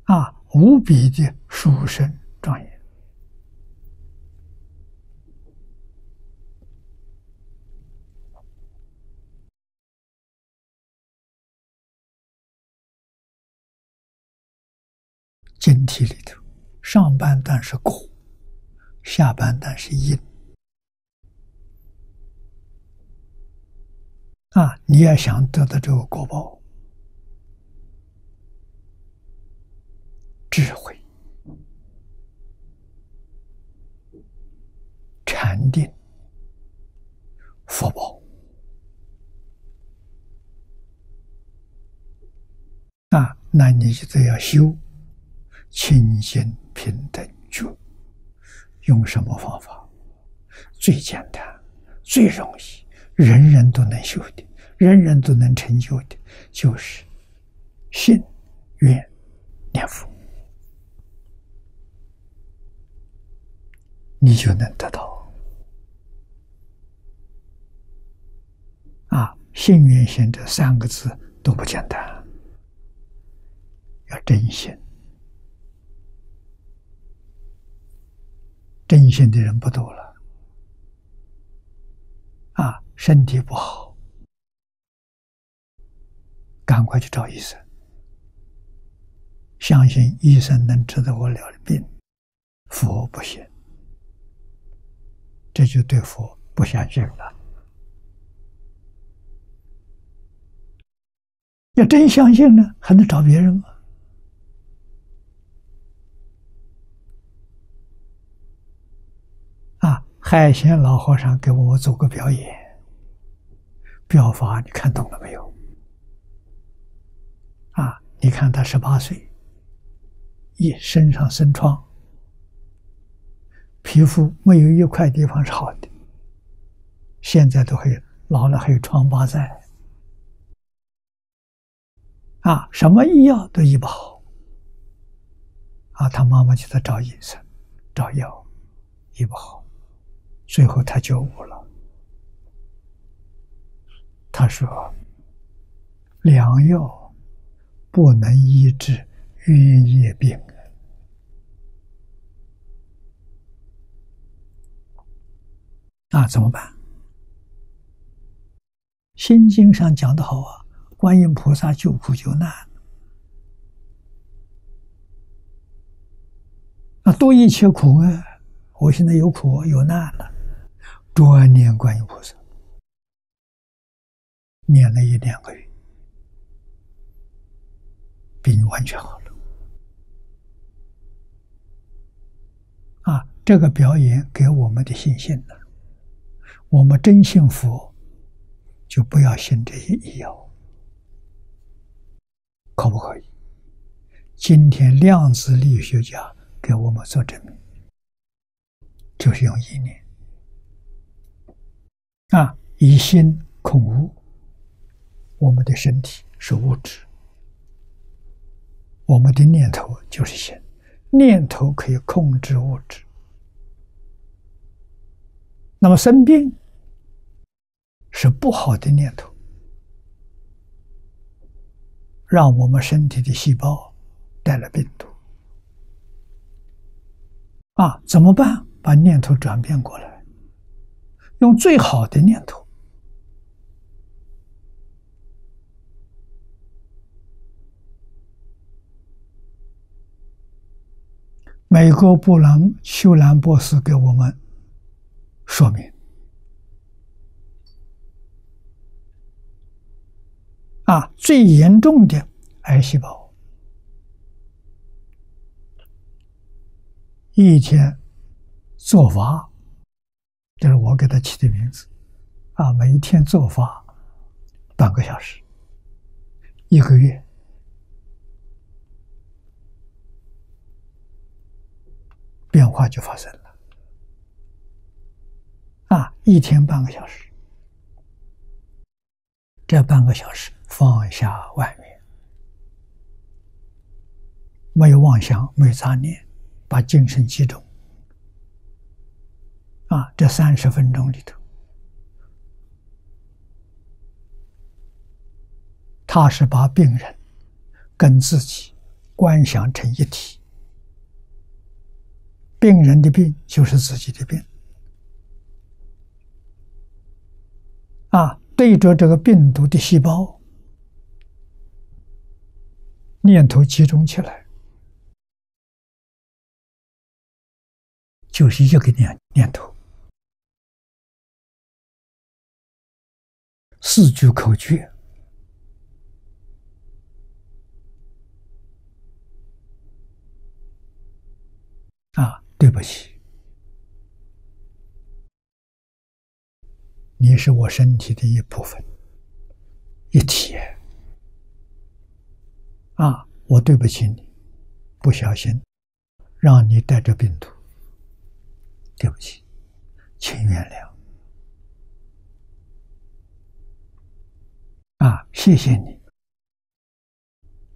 啊！啊，无比的殊胜庄严。身体里头，上半段是果，下半段是因。啊！你要想得到这个果报，智慧、禅定、福报啊，那你就得要修清净平等觉。用什么方法？最简单、最容易。人人都能修的，人人都能成就的，就是信、愿、念佛，你就能得到。啊，信愿行这三个字都不简单，要真心，真心的人不多了。啊。身体不好，赶快去找医生。相信医生能治得我了的病，佛不行，这就对佛不相信了。要真相信呢，还能找别人吗？啊，海鲜老和尚给我做个表演。表法你看懂了没有？啊，你看他十八岁，一身上生疮，皮肤没有一块地方是好的，现在都会老了还有疮疤在，啊，什么医药都医不好，啊，他妈妈就在找医生，找药，医不好，最后他就悟了。他说：“良药不能医治冤业病，那怎么办？”《心经》上讲的好啊，观音菩萨救苦救难，那多一切苦啊！我现在有苦有难了，专念观音菩萨。念了一两个月，病完全好了。啊，这个表演给我们的信心呢？我们真信佛，就不要信这些医药，可不可以？今天量子力学家给我们做证明，就是用意念啊，以心控物。我们的身体是物质，我们的念头就是心，念头可以控制物质。那么生病是不好的念头，让我们身体的细胞带了病毒啊，怎么办？把念头转变过来，用最好的念头。美国布朗修兰博士给我们说明：啊，最严重的癌细胞，一天做法，这是我给他起的名字。啊，每一天做法半个小时，一个月。变化就发生了，啊，一天半个小时，这半个小时放下外面，没有妄想，没有杂念，把精神集中，啊，这三十分钟里头，他是把病人跟自己观想成一体。病人的病就是自己的病，啊，对着这个病毒的细胞，念头集中起来，就是一个念念头，四句口诀。啊，对不起，你是我身体的一部分，一体。啊，我对不起你，不小心让你带着病毒，对不起，请原谅。啊，谢谢你，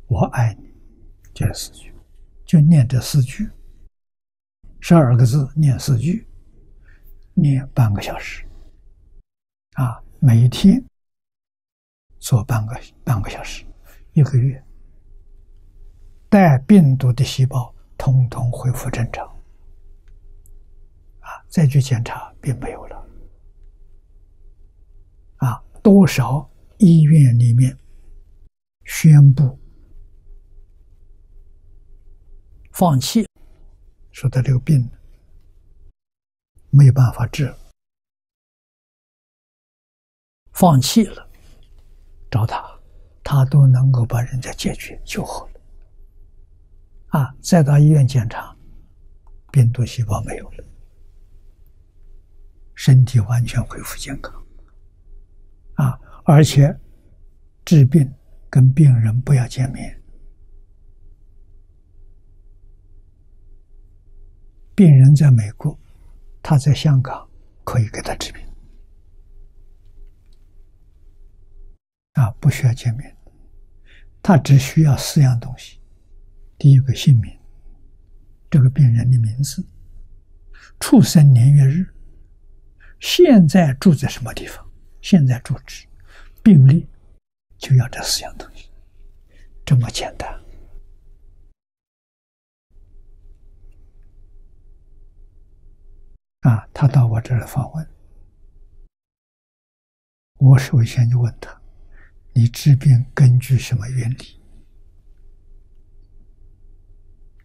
我爱你，这四句，就念这四句。十二个字念四句，念半个小时，啊，每一天做半个半个小时，一个月，带病毒的细胞统统恢复正常，啊，再去检查并没有了，啊，多少医院里面宣布放弃。说他这个病没有办法治，放弃了，找他，他都能够把人家解决救活了。啊，再到医院检查，病毒细胞没有了，身体完全恢复健康。啊，而且治病跟病人不要见面。病人在美国，他在香港可以给他治病，啊，不需要见面，他只需要四样东西：第一个姓名，这个病人的名字，出生年月日，现在住在什么地方，现在住址，病例，就要这四样东西，这么简单。啊，他到我这儿访问，我首先就问他：“你治病根据什么原理？”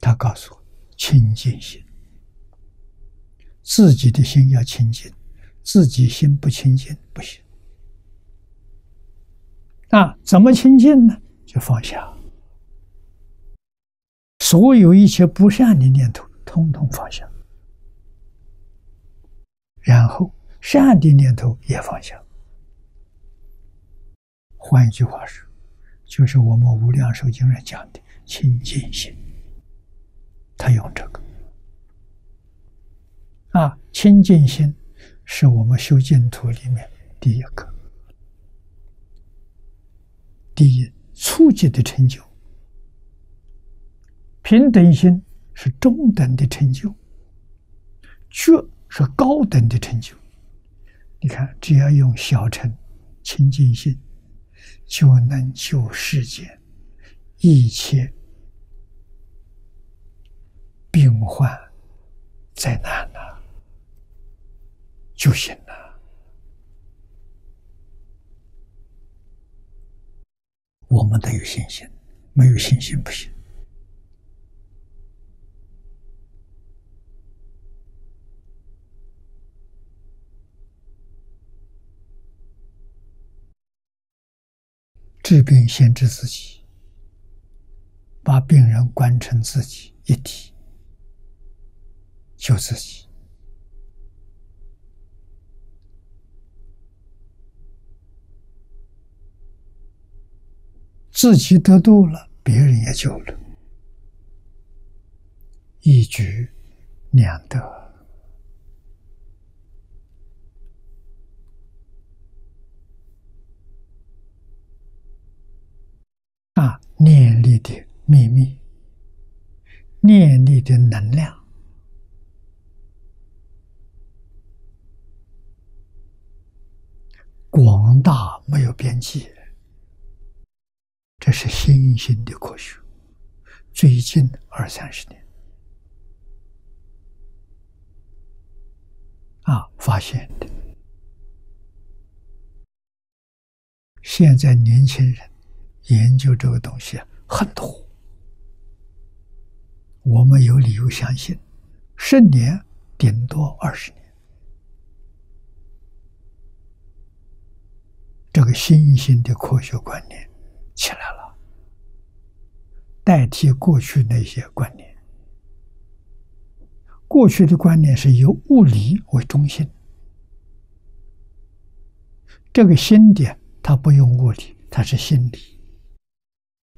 他告诉我：“清净心，自己的心要清净，自己心不清净不行。啊，怎么清净呢？就放下，所有一切不善的念头，通通放下。”然后善的念头也放下，换一句话说，就是我们《无量寿经》上讲的清净心，他用这个啊，清净心是我们修净土里面第一个、第一初级的成就。平等心是中等的成就，觉是高等的成就。你看，只要用小乘清净心，就能救世间一切病患灾难了，就行了。我们得有信心，没有信心不行。治病先治自己，把病人关成自己一体，救自己。自己得度了，别人也救了，一举两得。啊，念力的秘密，念力的能量，广大没有边际。这是新兴的科学，最近二三十年啊发现的。现在年轻人。研究这个东西很多，我们有理由相信，十年顶多二十年，这个新兴的科学观念起来了，代替过去那些观念。过去的观念是由物理为中心，这个心点它不用物理，它是心理。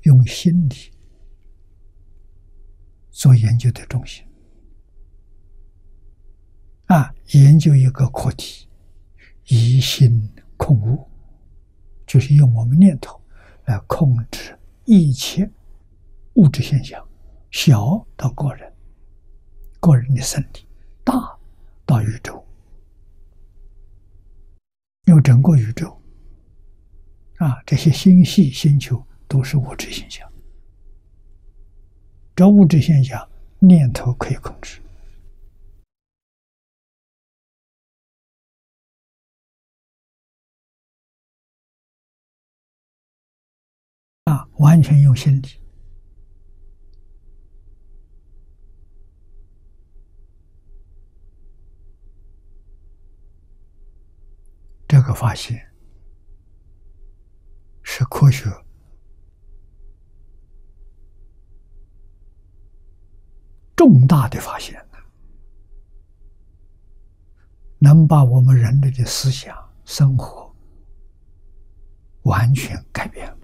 用心理做研究的中心啊，研究一个课题，疑心控物，就是用我们念头来控制一切物质现象，小到个人、个人的身体，大到宇宙，有整个宇宙啊，这些星系、星球。都是物质现象，这物质现象念头可以控制啊，完全用心理。这个发现是科学。重大的发现，能把我们人类的思想、生活完全改变了。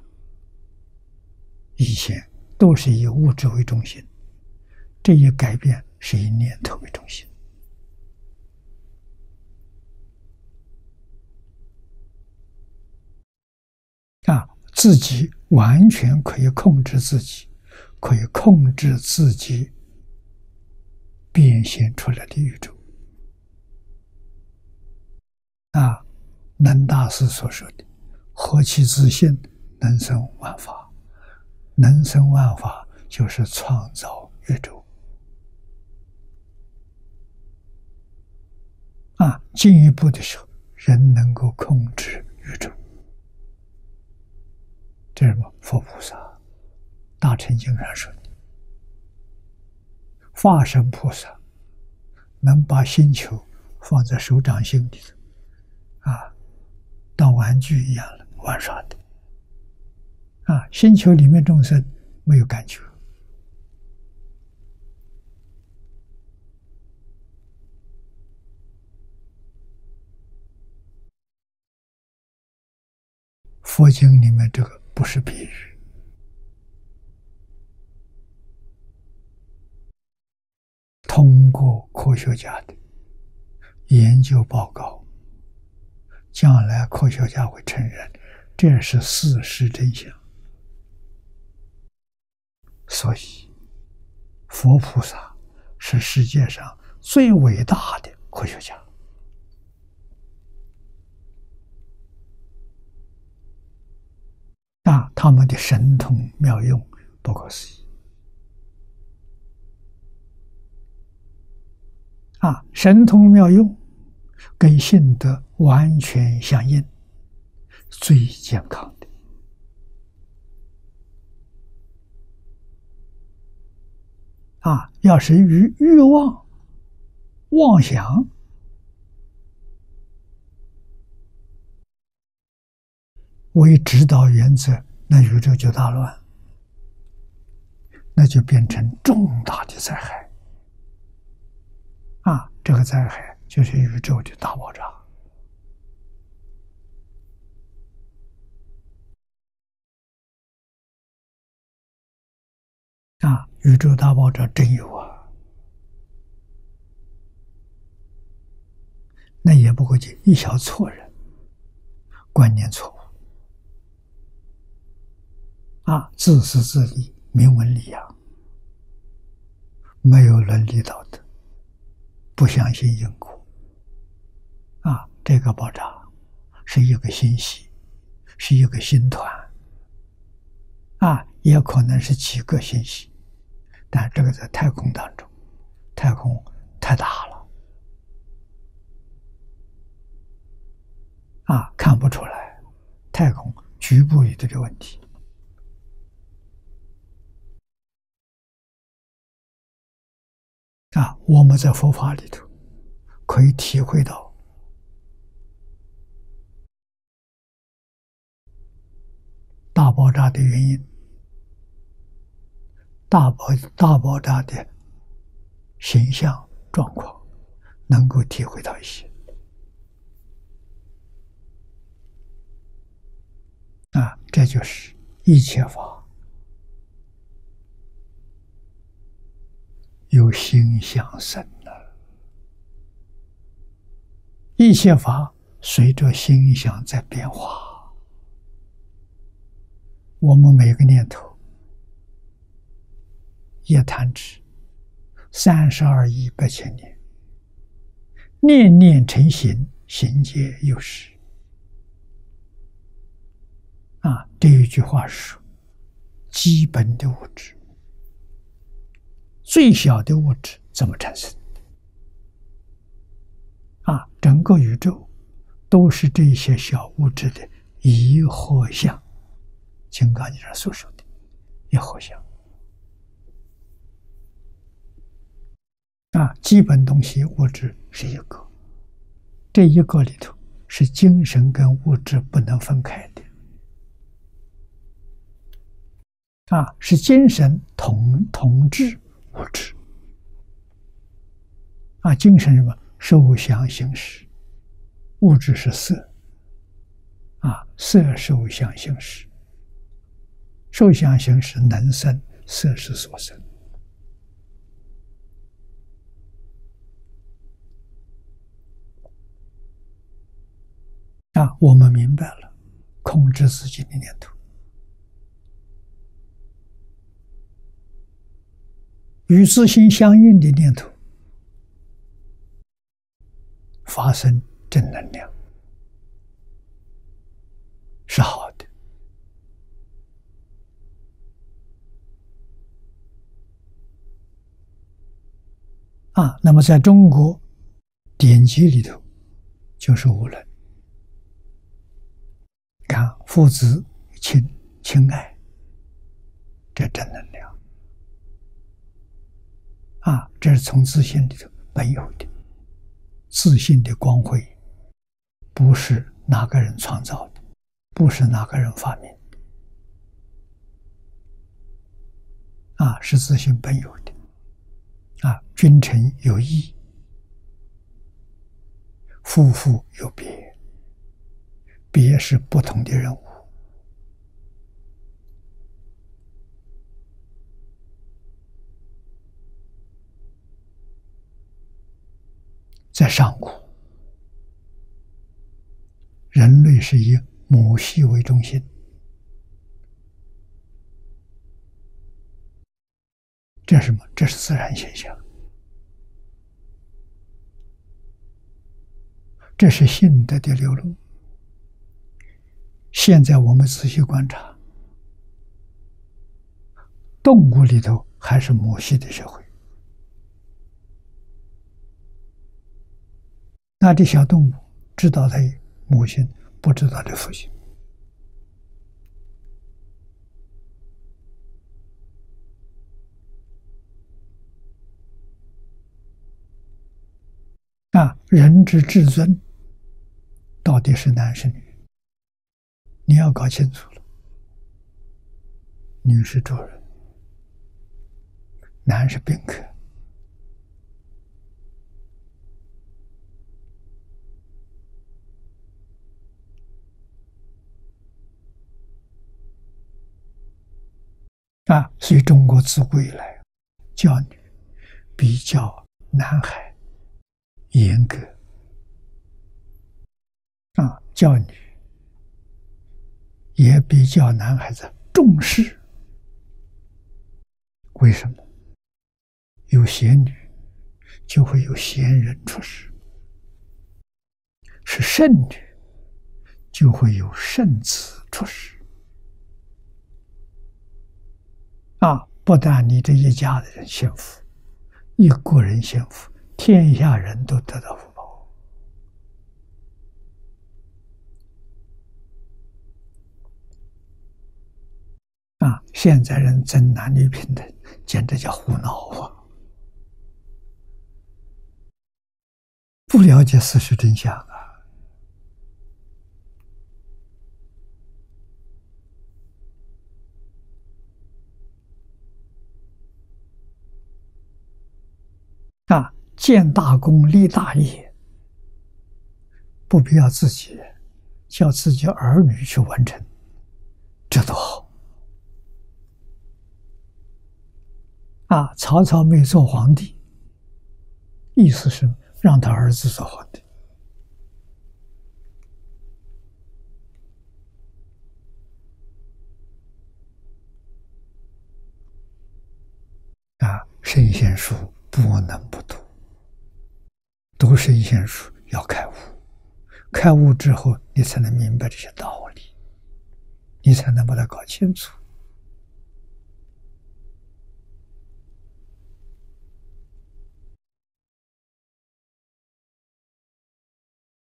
以前都是以物质为中心，这一改变是以念头为中心。啊，自己完全可以控制自己，可以控制自己。变现出来的宇宙啊，能大师所说的“何其自信，能生万法”，能生万法就是创造宇宙啊。进一步的时候，人能够控制宇宙，这是什么？佛菩萨大乘经上说的。化身菩萨能把星球放在手掌心里头，啊，当玩具一样的玩耍的，啊，星球里面众生没有感觉，佛经里面这个不是比喻，通过科学家的研究报告，将来科学家会承认这是事实真相。所以，佛菩萨是世界上最伟大的科学家。啊，他们的神通妙用不可思议！啊，神通妙用跟性德完全相应，最健康的。啊，要是欲欲望、妄想。为指导原则，那宇宙就大乱，那就变成重大的灾害。啊，这个灾害就是宇宙的大爆炸。啊，宇宙大爆炸真有啊，那也不过就一小撮人观念错。啊，自私自利，名闻利养，没有伦理道德，不相信因果。啊，这个爆炸是一个星系，是一个星团，啊，也可能是几个星系，但这个在太空当中，太空太大了，啊，看不出来，太空局部里的这个问题。啊，我们在佛法里头可以体会到大爆炸的原因，大爆大爆炸的形象状况，能够体会到一些。啊，这就是一切法。有心想生了，一切法随着心想在变化。我们每个念头，一弹指，三十二亿八千年，念念成形，形皆有时。啊，这一句话是基本的物质。最小的物质怎么产生？啊，整个宇宙都是这些小物质的一合相。金刚经上所说的“一合相”，啊，基本东西物质是一个，这一个里头是精神跟物质不能分开的，啊，是精神统统治。物质啊，精神什么？受想行识，物质是色啊，色受想行识，受想行识能生，色是所生啊。我们明白了，控制自己的念头。与自心相应的念头发生正能量是好的啊。那么，在中国典籍里头，就是无论看父子亲亲爱，这正能量。啊，这是从自信里头本有的，自信的光辉，不是哪个人创造的，不是哪个人发明的，啊，是自信本有的。啊，君臣有义，夫妇有别，别是不同的人物，在上古，人类是以母系为中心，这是什么？这是自然现象，这是性德的流露。现在我们仔细观察，动物里头还是母系的社会。那这小动物知道它母亲，不知道的父亲。啊，人之至尊到底是男是女？你要搞清楚了。女是主人，男是宾客。啊，所以中国自古以来教女比较男孩严格啊，教女也比较男孩子重视。为什么？有贤女，就会有贤人出世；是圣女，就会有圣子出世。啊！不但你这一家的人幸福，一个人幸福，天下人都得到福报。啊！现在人争男女平等，简直叫胡闹啊！不了解事实真相啊！啊，建大功立大业，不必要自己，叫自己儿女去完成，这多好！啊，曹操没做皇帝，意思是让他儿子做皇帝。啊，圣贤书。不能不读，读圣贤书要开悟，开悟之后你才能明白这些道理，你才能把它搞清楚。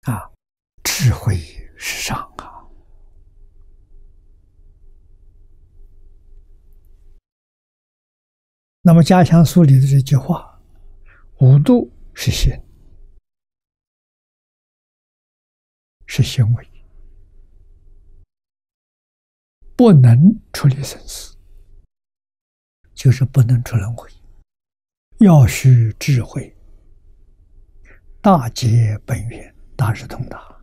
啊，智慧是上啊。那么《家乡书》里的这句话：“五度是心，是行为，不能处理生死，就是不能出轮回，要需智慧，大结本源，大是通达，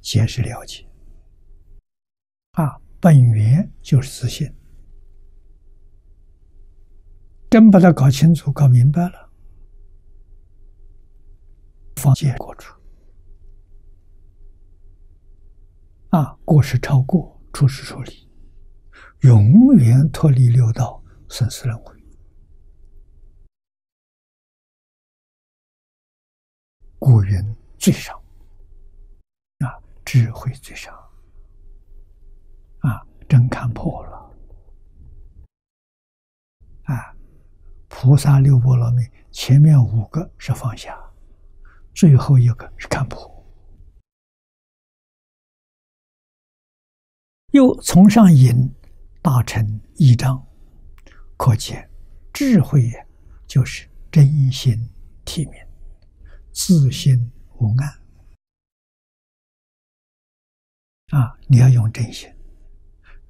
解是了解，啊，本源就是自信。”真把它搞清楚、搞明白了，放见过处啊，过失超过，处事处理，永远脱离六道生死轮回。古人最上啊，智慧最上啊，真看破了啊。菩萨六波罗蜜，前面五个是放下，最后一个是看破。又从上引大乘一章，可见智慧也就是真心体面，自心无暗。啊，你要用真心，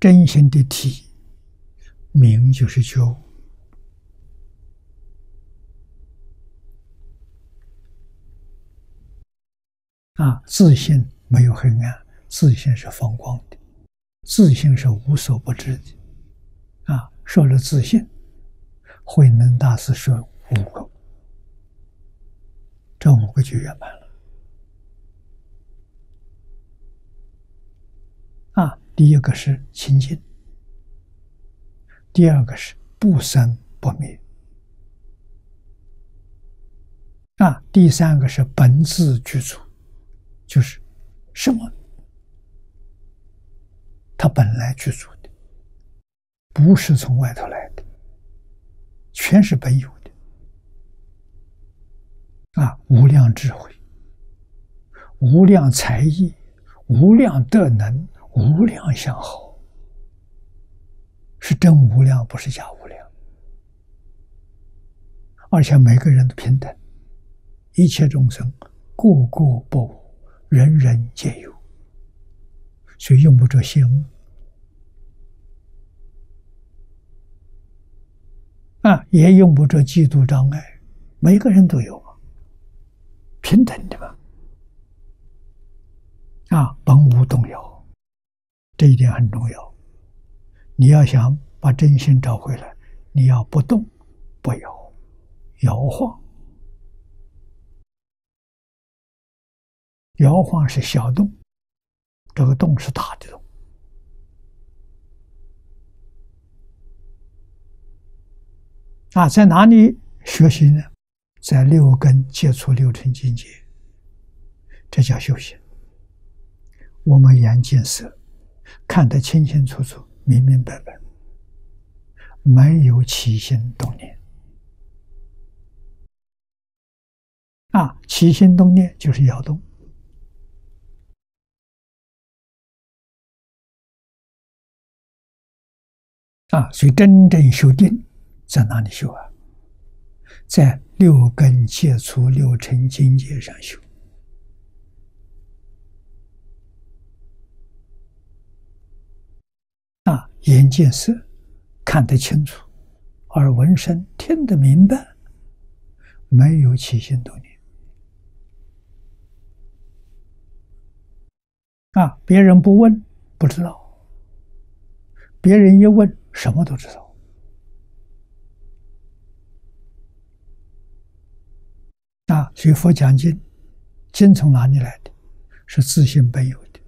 真心的体明就是觉悟。啊，自信没有黑暗，自信是放光的，自信是无所不知的。啊，说了自信，慧能大师说五个：这五个就圆满了。啊，第一个是清净，第二个是不生不灭，啊，第三个是本自具足，就是什么？他本来具足的，不是从外头来的，全是本有的。啊，无量智慧，无量才艺，无量德能。无量相好，是真无量，不是假无量。而且每个人都平等，一切众生个个不无，人人皆有，所以用不着羡慕啊，也用不着嫉妒障碍，每个人都有平等的嘛，啊，本无动摇。这一点很重要。你要想把真心找回来，你要不动不摇，摇晃，摇晃是小动，这个动是大的动。啊，在哪里学习呢？在六根接触六尘境界，这叫修行。我们眼见色。看得清清楚楚、明明白白，没有起心动念啊！起心动念就是摇动啊！所以真正修定在哪里修啊？在六根接触六尘境界上修。啊，眼见色，看得清楚；耳闻声，听得明白。没有起心动念。啊，别人不问，不知道；别人一问，什么都知道。啊，所以佛讲经，经从哪里来的？是自信本有的。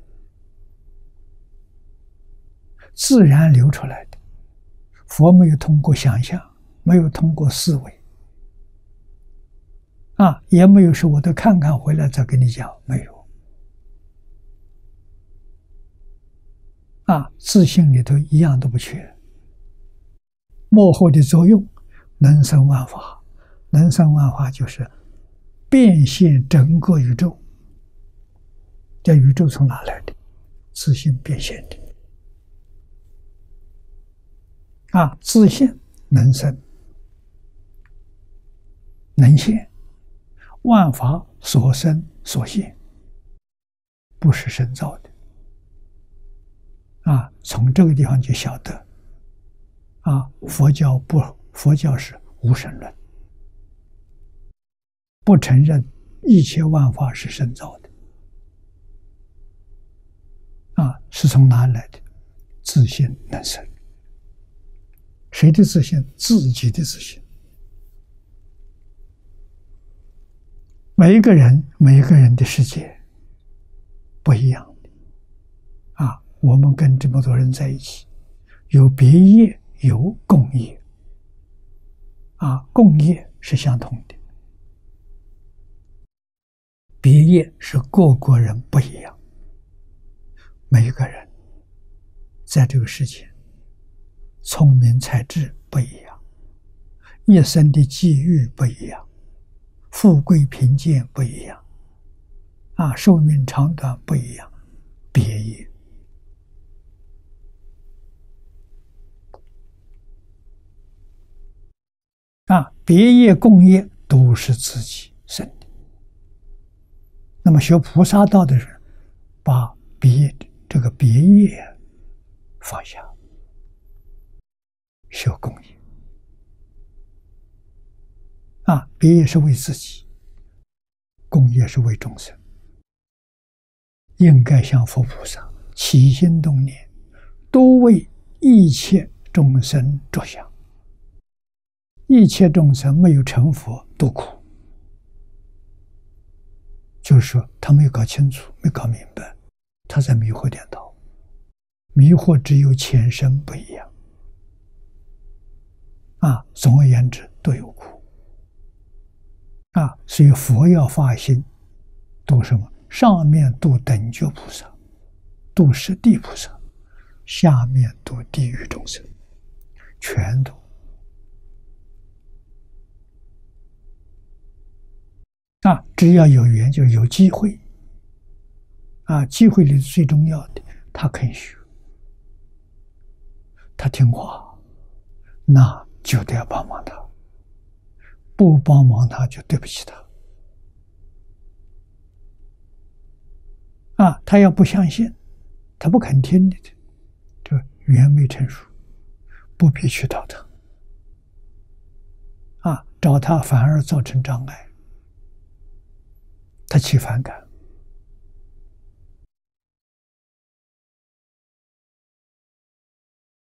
自然流出来的，佛没有通过想象，没有通过思维，啊，也没有说我都看看回来再跟你讲，没有，啊，自信里头一样都不缺，幕后的作用能生万法，能生万法就是变现整个宇宙，这宇宙从哪来的？自信变现的。啊，自信能生能现，万法所生所现，不是神造的。啊，从这个地方就晓得，啊，佛教不，佛教是无神论，不承认一切万法是神造的。啊，是从哪来的？自信能生。谁的自信？自己的自信。每一个人，每一个人的世界不一样的啊！我们跟这么多人在一起，有别业，有共业啊。共业是相同的，别业是各国人不一样。每一个人在这个世界。聪明才智不一样，一生的际遇不一样，富贵贫贱不一样，啊，寿命长短不一样，别业啊，别业共业都是自己生的。那么学菩萨道的人，把别这个别业放下。修公业啊，别业是为自己，共业是为众生。应该向佛菩萨起心动念，都为一切众生着想。一切众生没有成佛，多苦就是说他没有搞清楚，没搞明白，他在迷惑颠倒，迷惑只有前身不一样。啊，总而言之都有苦。啊，所以佛要发心度什么？上面度等觉菩萨，度十地菩萨，下面度地狱众生，全都。啊，只要有缘，就有机会。啊，机会里最重要的，他肯学，他听话，那就得要帮忙他。不帮忙他，就对不起他。啊，他要不相信，他不肯听你的，这缘没成熟，不必去找他。啊，找他反而造成障碍。他起反感。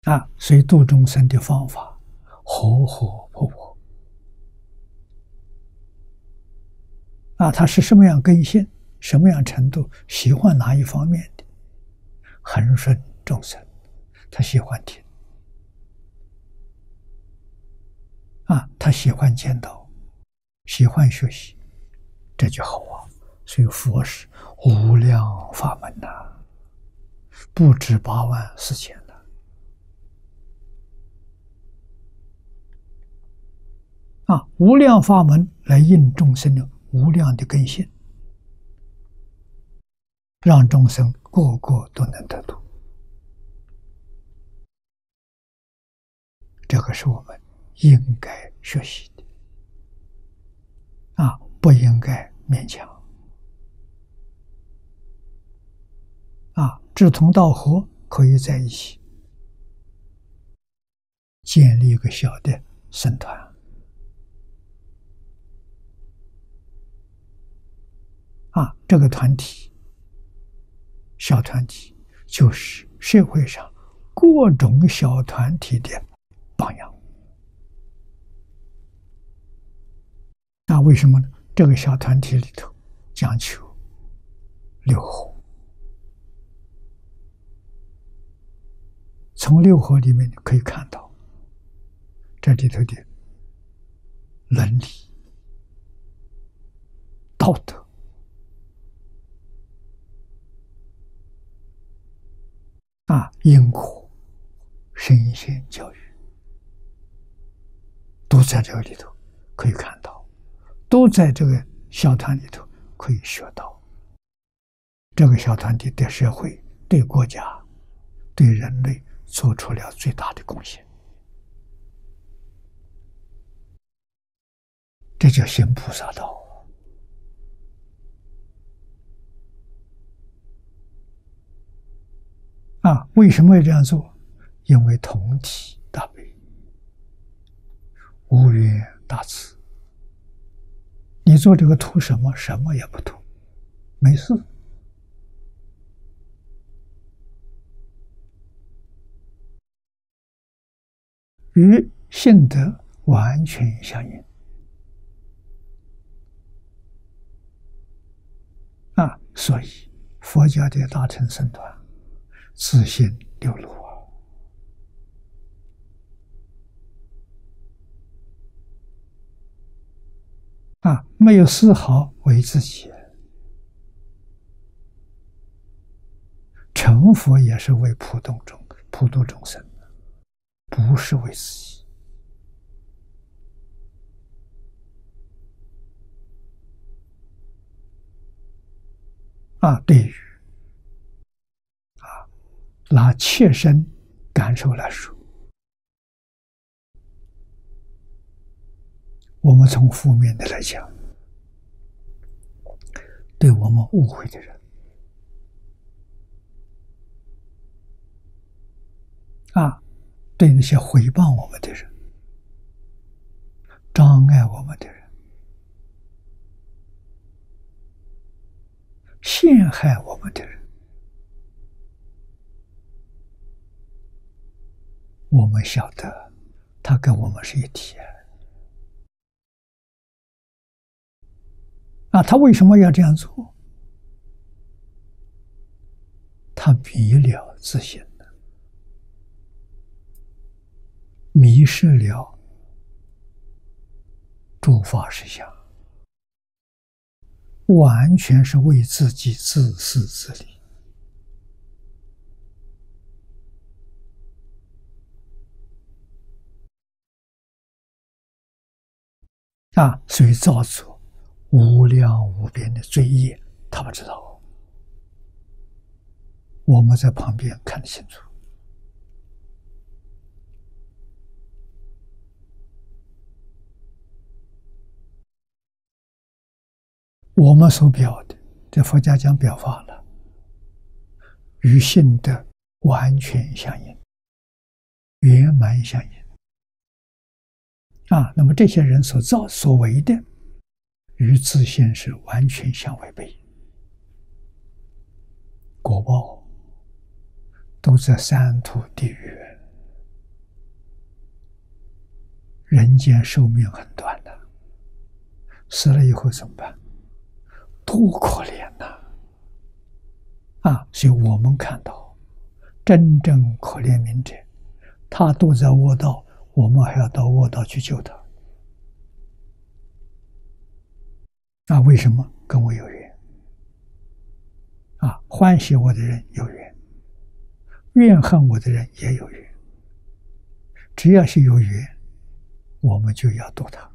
啊，所以度众生的方法活活泼泼啊，他是什么样根性，什么样程度，喜欢哪一方面的，恒顺众生，他喜欢听。啊，他喜欢见到，喜欢学习，这就好啊。所以佛是无量法门呐，不止八万四千呐。啊，无量法门来应众生的无量的根性，让众生个个都能得度。这个是我们应该学习的，啊，不应该勉强。啊，志同道合可以在一起建立一个小的僧团。啊，这个团体、小团体就是社会上各种小团体的榜样。那为什么呢？这个小团体里头讲求六合。从六合里面可以看到，这里头的伦理、道德啊，因果、身心教育，都在这个里头可以看到，都在这个小团里头可以学到。这个小团体对社会、对国家、对人类。做出了最大的贡献，这叫行菩萨道啊！为什么要这样做？因为同体大悲，无缘大慈。你做这个图什么？什么也不图，没事。与性德完全相应啊！所以佛教的大乘僧团自信流露啊，没有丝毫为自己，成佛也是为普度众普度众生。不是为自己啊！对于啊，拿切身感受来说，我们从负面的来讲，对我们误会的人啊。对那些诽谤我们的人障碍我们的人陷害我们的人我们晓得他跟我们是一体啊。他为什么要这样做？他迷了自信迷失了诸法实相，完全是为自己自私自利。啊，所以造作无量无边的罪业，他不知道。我们在旁边看得清楚。我们所表的，这佛家讲表法了，与性德完全相应，圆满相应。啊，那么这些人所造所为的，与自性是完全相违背，果报都在三途地狱，人间寿命很短的，死了以后怎么办？多可怜呐！啊，所以我们看到真正可怜悯者，他都在卧道。我们还要到卧道去救他，那为什么跟我有缘？啊，欢喜我的人有缘，怨恨我的人也有缘。只要是有缘，我们就要度他。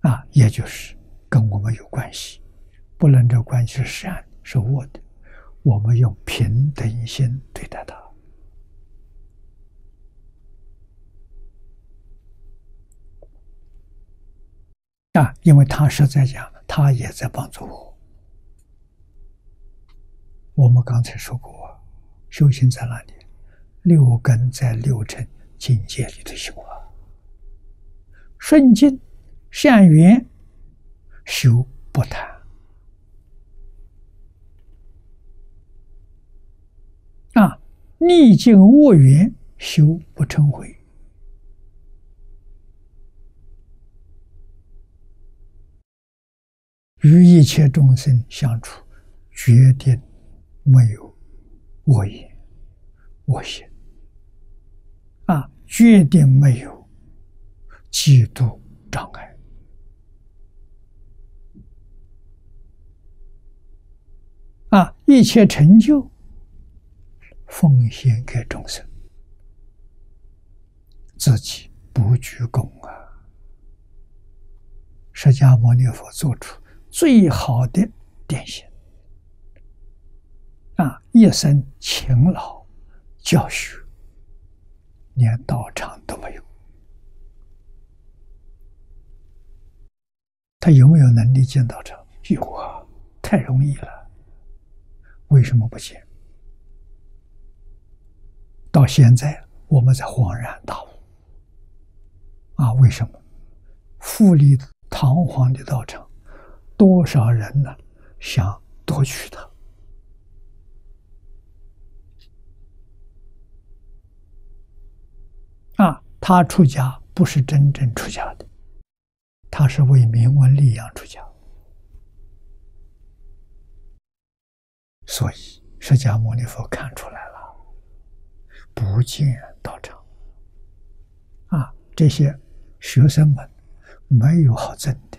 啊，也就是跟我们有关系，不论这关系是善是恶的，我们用平等心对待他。啊，因为他是在讲，他也在帮助我。我们刚才说过，修行在哪里？六根在六尘境界里头修啊。顺境、善缘修不谈。啊，逆境恶缘修不成悔。与一切众生相处，决定没有恶言、恶行。啊，决定没有嫉妒障碍。啊，一切成就奉献给众生，自己不居功啊。释迦牟尼佛做出。最好的典型啊！一生勤劳教学，连道场都没有。他有没有能力建道场？有啊，太容易了。为什么不行？到现在我们才恍然大悟啊！为什么富丽堂皇的道场？多少人呢？想夺取它啊！他出家不是真正出家的，他是为名闻利养出家。所以释迦牟尼佛看出来了，不见道场啊！这些学生们没有好证的。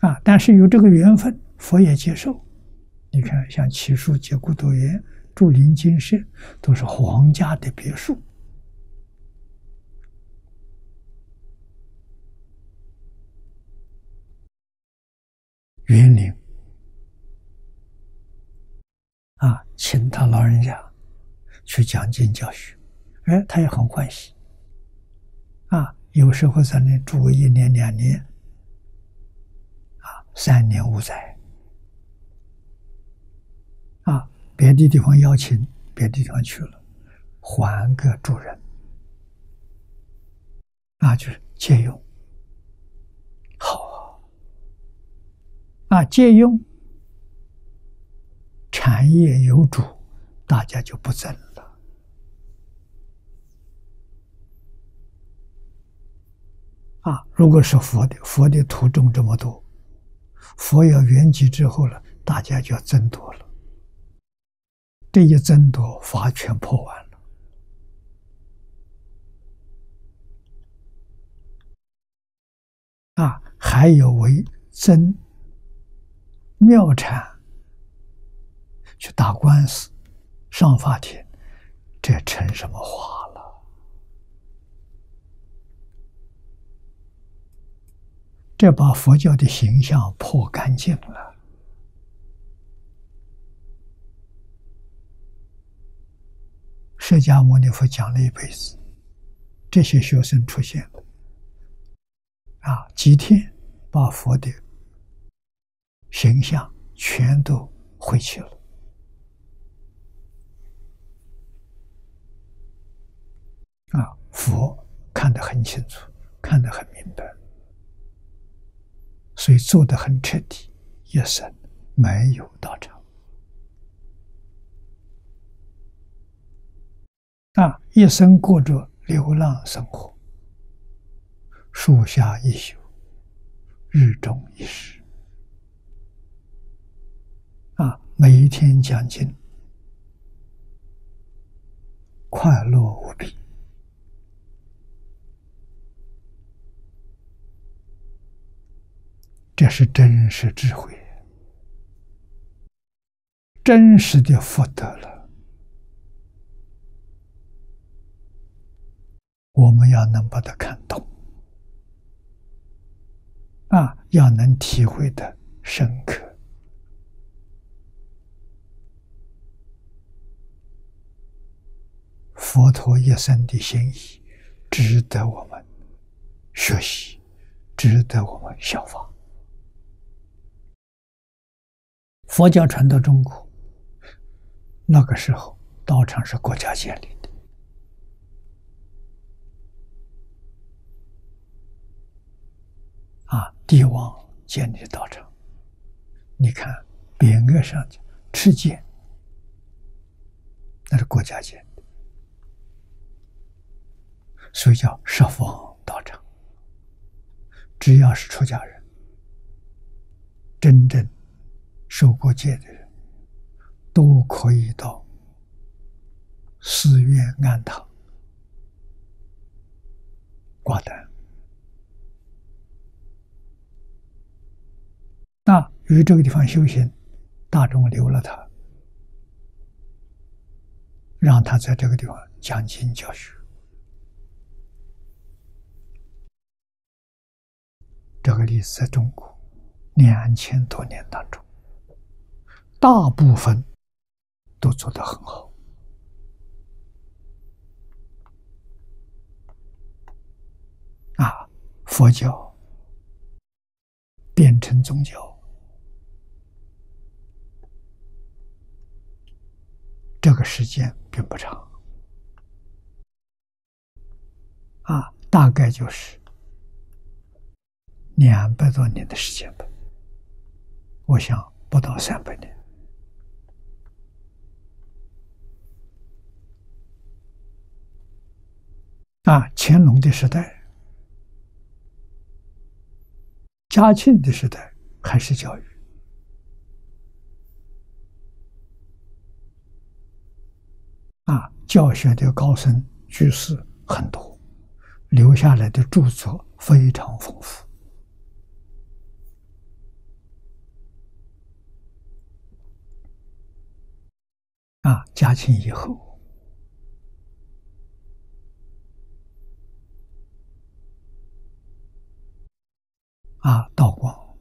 啊！但是有这个缘分，佛也接受。你看，像奇树结孤独园、竹林精舍，都是皇家的别墅。园林啊，请他老人家去讲经教学，哎，他也很欢喜。啊，有时候在那住个一年两年。啊三年五载啊！别的地方邀请，别的地方去了，还个主人，那就是借用，好借用，产业有主，大家就不争了啊，如果是佛的，佛的徒众这么多，佛要圆寂之后了，大家就要争夺了。这一争夺，法全破完了。啊，还有为争妙禅去打官司，上法庭，这成什么话了？这把佛教的形象破干净了。释迦牟尼佛讲了一辈子，这些学生出现了，啊，几天把佛的形象全都毁去了。啊，佛看得很清楚，看得很明白。所以做的很彻底，一生没有道场啊，一生过着流浪生活，树下一宿，日中一时每一天讲经，快乐无比。这是真实智慧，真实的福德了。我们要能把它看懂，啊，要能体会的深刻。佛陀一生的心意，值得我们学习，值得我们效仿。佛教传到中国，那个时候道场是国家建立的，啊，帝王建立道场。你看匾额上的持剑，那是国家建的，所以叫设方道场。只要是出家人，真正。受过戒的人，都可以到寺院庵堂挂单。那于这个地方修行，大众留了他，让他在这个地方讲经教学。这个例子在中国两千多年当中。大部分都做得很好啊！佛教变成宗教，这个时间并不长啊，大概就是两百多年的时间吧。我想不到三百年。啊，乾隆的时代、嘉庆的时代还是教育啊，教学的高僧居士很多，留下来的著作非常丰富啊。嘉庆以后。啊，道光、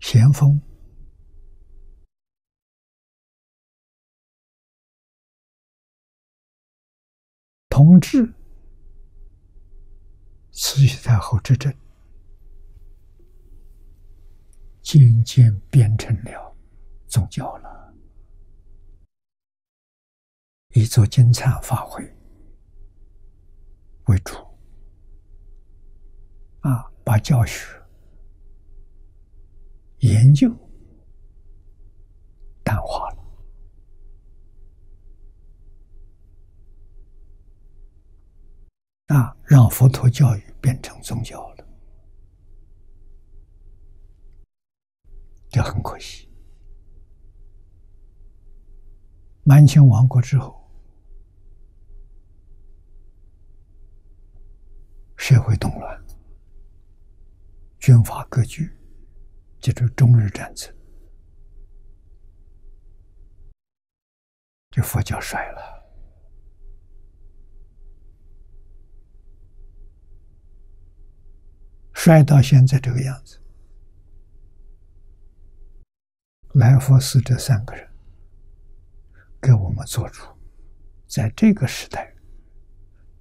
咸丰、同治、慈禧太后执政，渐渐变成了宗教了，以做金灿法会为主，啊，把教学。研究淡化了啊！让佛陀教育变成宗教了，这很可惜。满清亡国之后，社会动乱，军阀割据，就是中日战争，这佛教衰了。摔到现在这个样子，来佛寺这三个人给我们做出在这个时代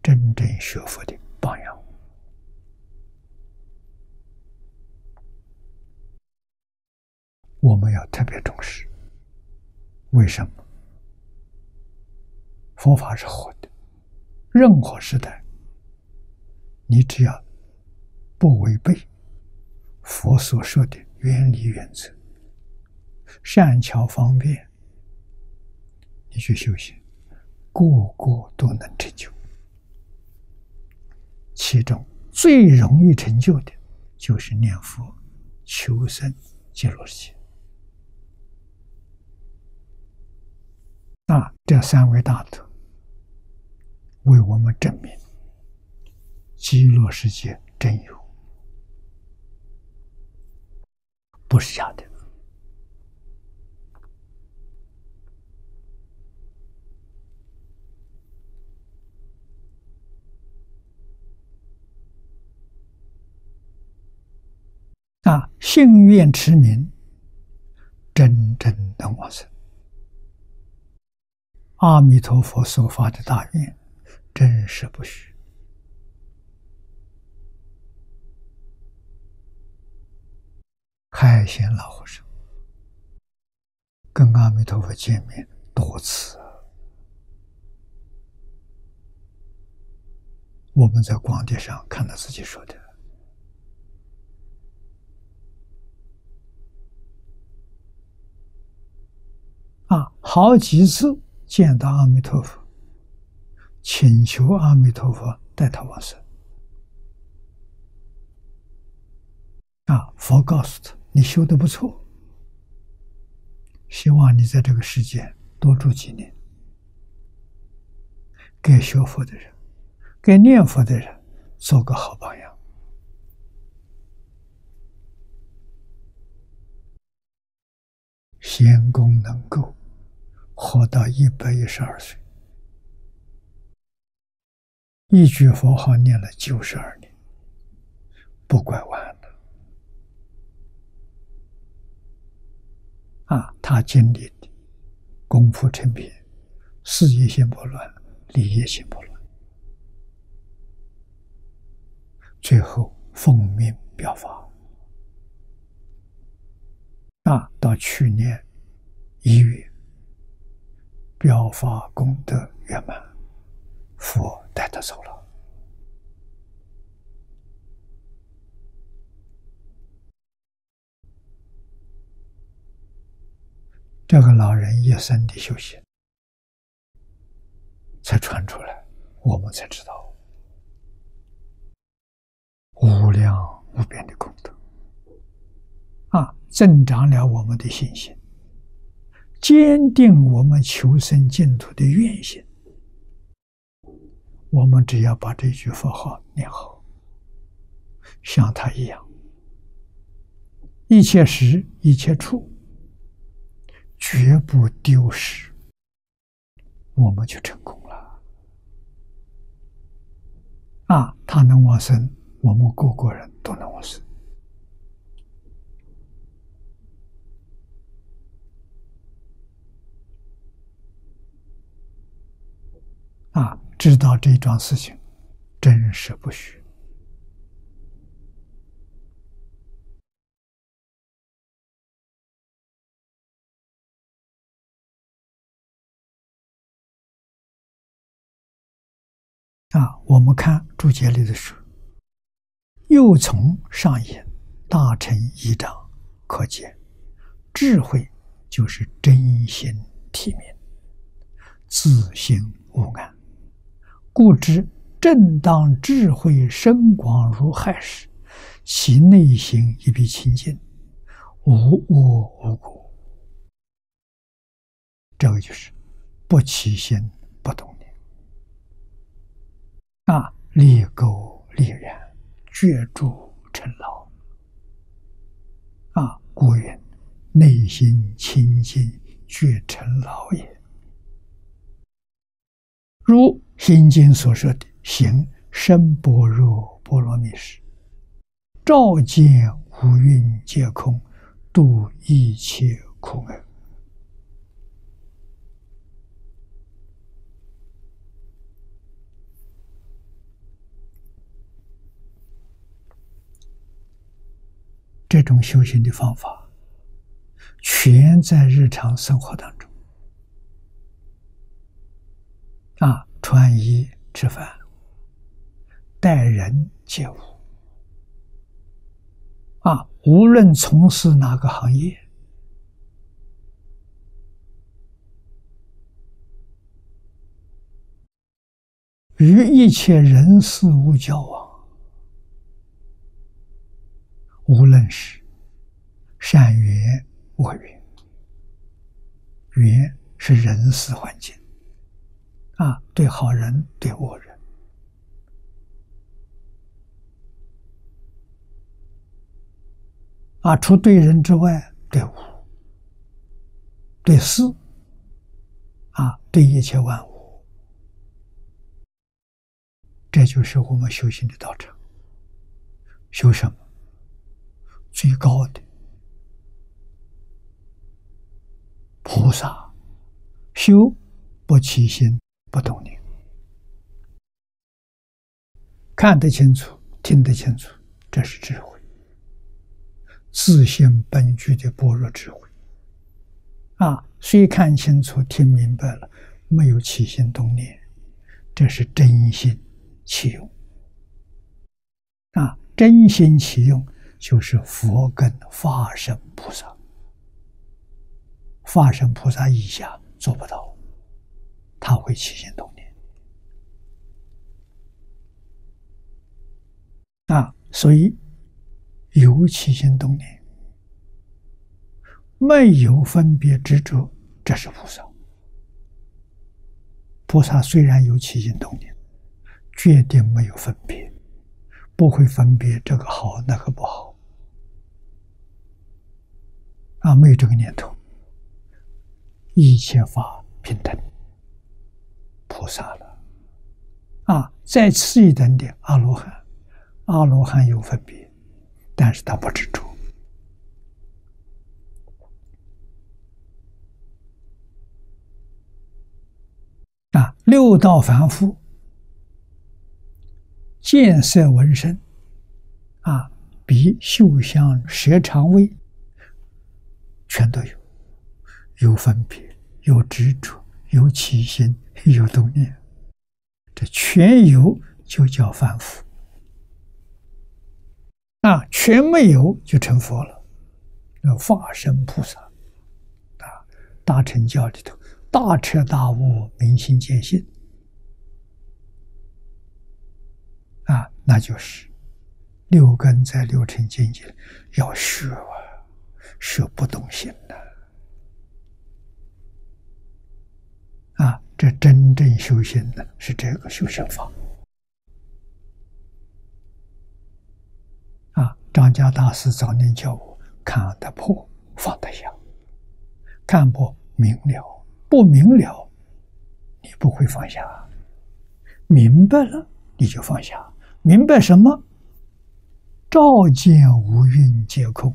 真正学佛的榜样。我们要特别重视，为什么？佛法是活的，任何时代，你只要。不违背佛所说的原理原则，善巧方便，你去修行，个个都能成就。其中最容易成就的，就是念佛求生极乐世界。那这三位大德为我们证明，极乐世界真有。不是假的啊！信愿持名，真正的往生。阿弥陀佛所发的大愿，真实不虚。海贤老和尚跟阿弥陀佛见面多次，我们在光碟上看到自己说的啊，好几次见到阿弥陀佛，请求阿弥陀佛带他往生啊，佛告诉他。你修的不错，希望你在这个世界多住几年，给学佛的人、给念佛的人做个好榜样。仙公能够活到一百一十二岁，一句佛号念了九十二年，不拐弯。啊，他经历的功夫成片，事业心不乱，理业心不乱，最后奉命表法。啊，到去年一月，表法功德圆满，佛带他走了。这个老人一生的修行，才传出来，我们才知道无量无边的功德。啊，增长了我们的信心，坚定我们求生净土的愿心。我们只要把这句佛号念好，像他一样，一切时一切处。绝不丢失，我们就成功了。啊，他能往生，我们个个人都能往生。啊，知道这桩事情真实不虚。啊，我们看注解里的书，又从上言大乘一章可见，智慧就是真心体面，自性无碍，故知正当智慧深广如海时，其内心亦必清净，无我无故。这个就是不起心不动念啊，立垢立然，绝诸尘劳啊，故云内心清净，绝尘劳也。如《心经》所说的“行深般若波罗蜜时，照见五蕴皆空，度一切苦厄”。这种修行的方法，全在日常生活当中。啊，穿衣吃饭、待人接物，啊，无论从事哪个行业，与一切人事物交往。无论是善缘恶缘，缘是人事环境啊，对好人对恶人啊，除对人之外，对物、对事啊，对一切万物，这就是我们修行的道场。修什么？最高的菩萨修不起心不动念，看得清楚，听得清楚，这是智慧，自性本具的般若智慧。啊，虽看清楚、听明白了，没有起心动念，这是真心起用。啊，真心起用。就是佛跟化身菩萨，化身菩萨以下做不到，他会起心动念啊，所以有起心动念，没有分别执着，这是菩萨。菩萨虽然有起心动念，决定没有分别，不会分别这个好那个不好。啊，没有这个念头，一切法平等，菩萨了。啊，再次一等的阿罗汉，阿罗汉有分别，但是他不执着。啊，六道凡夫，见色闻声，啊，鼻嗅香舌肠味。全都有，有分别，有执着，有起心，有动念，这全有就叫凡夫。啊，全没有就成佛了，那化身菩萨。啊，大乘教里头，大彻大悟，明心见性。啊，那就是六根在六尘境界要学。学不动心的！这真正修行的是这个修行法啊！张家大师早年教我：看得破，放得下。看破明了，不明了，你不会放下；明白了，你就放下。明白什么？照见五蕴皆空。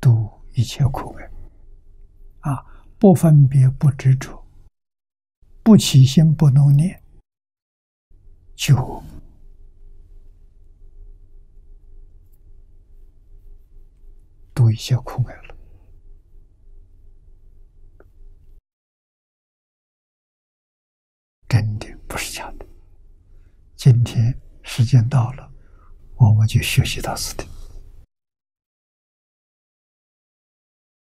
度一切苦厄，啊！不分别，不执着，不起心，不动念，就多一些苦厄了。真的不是假的。今天时间到了，我们就学习到此地。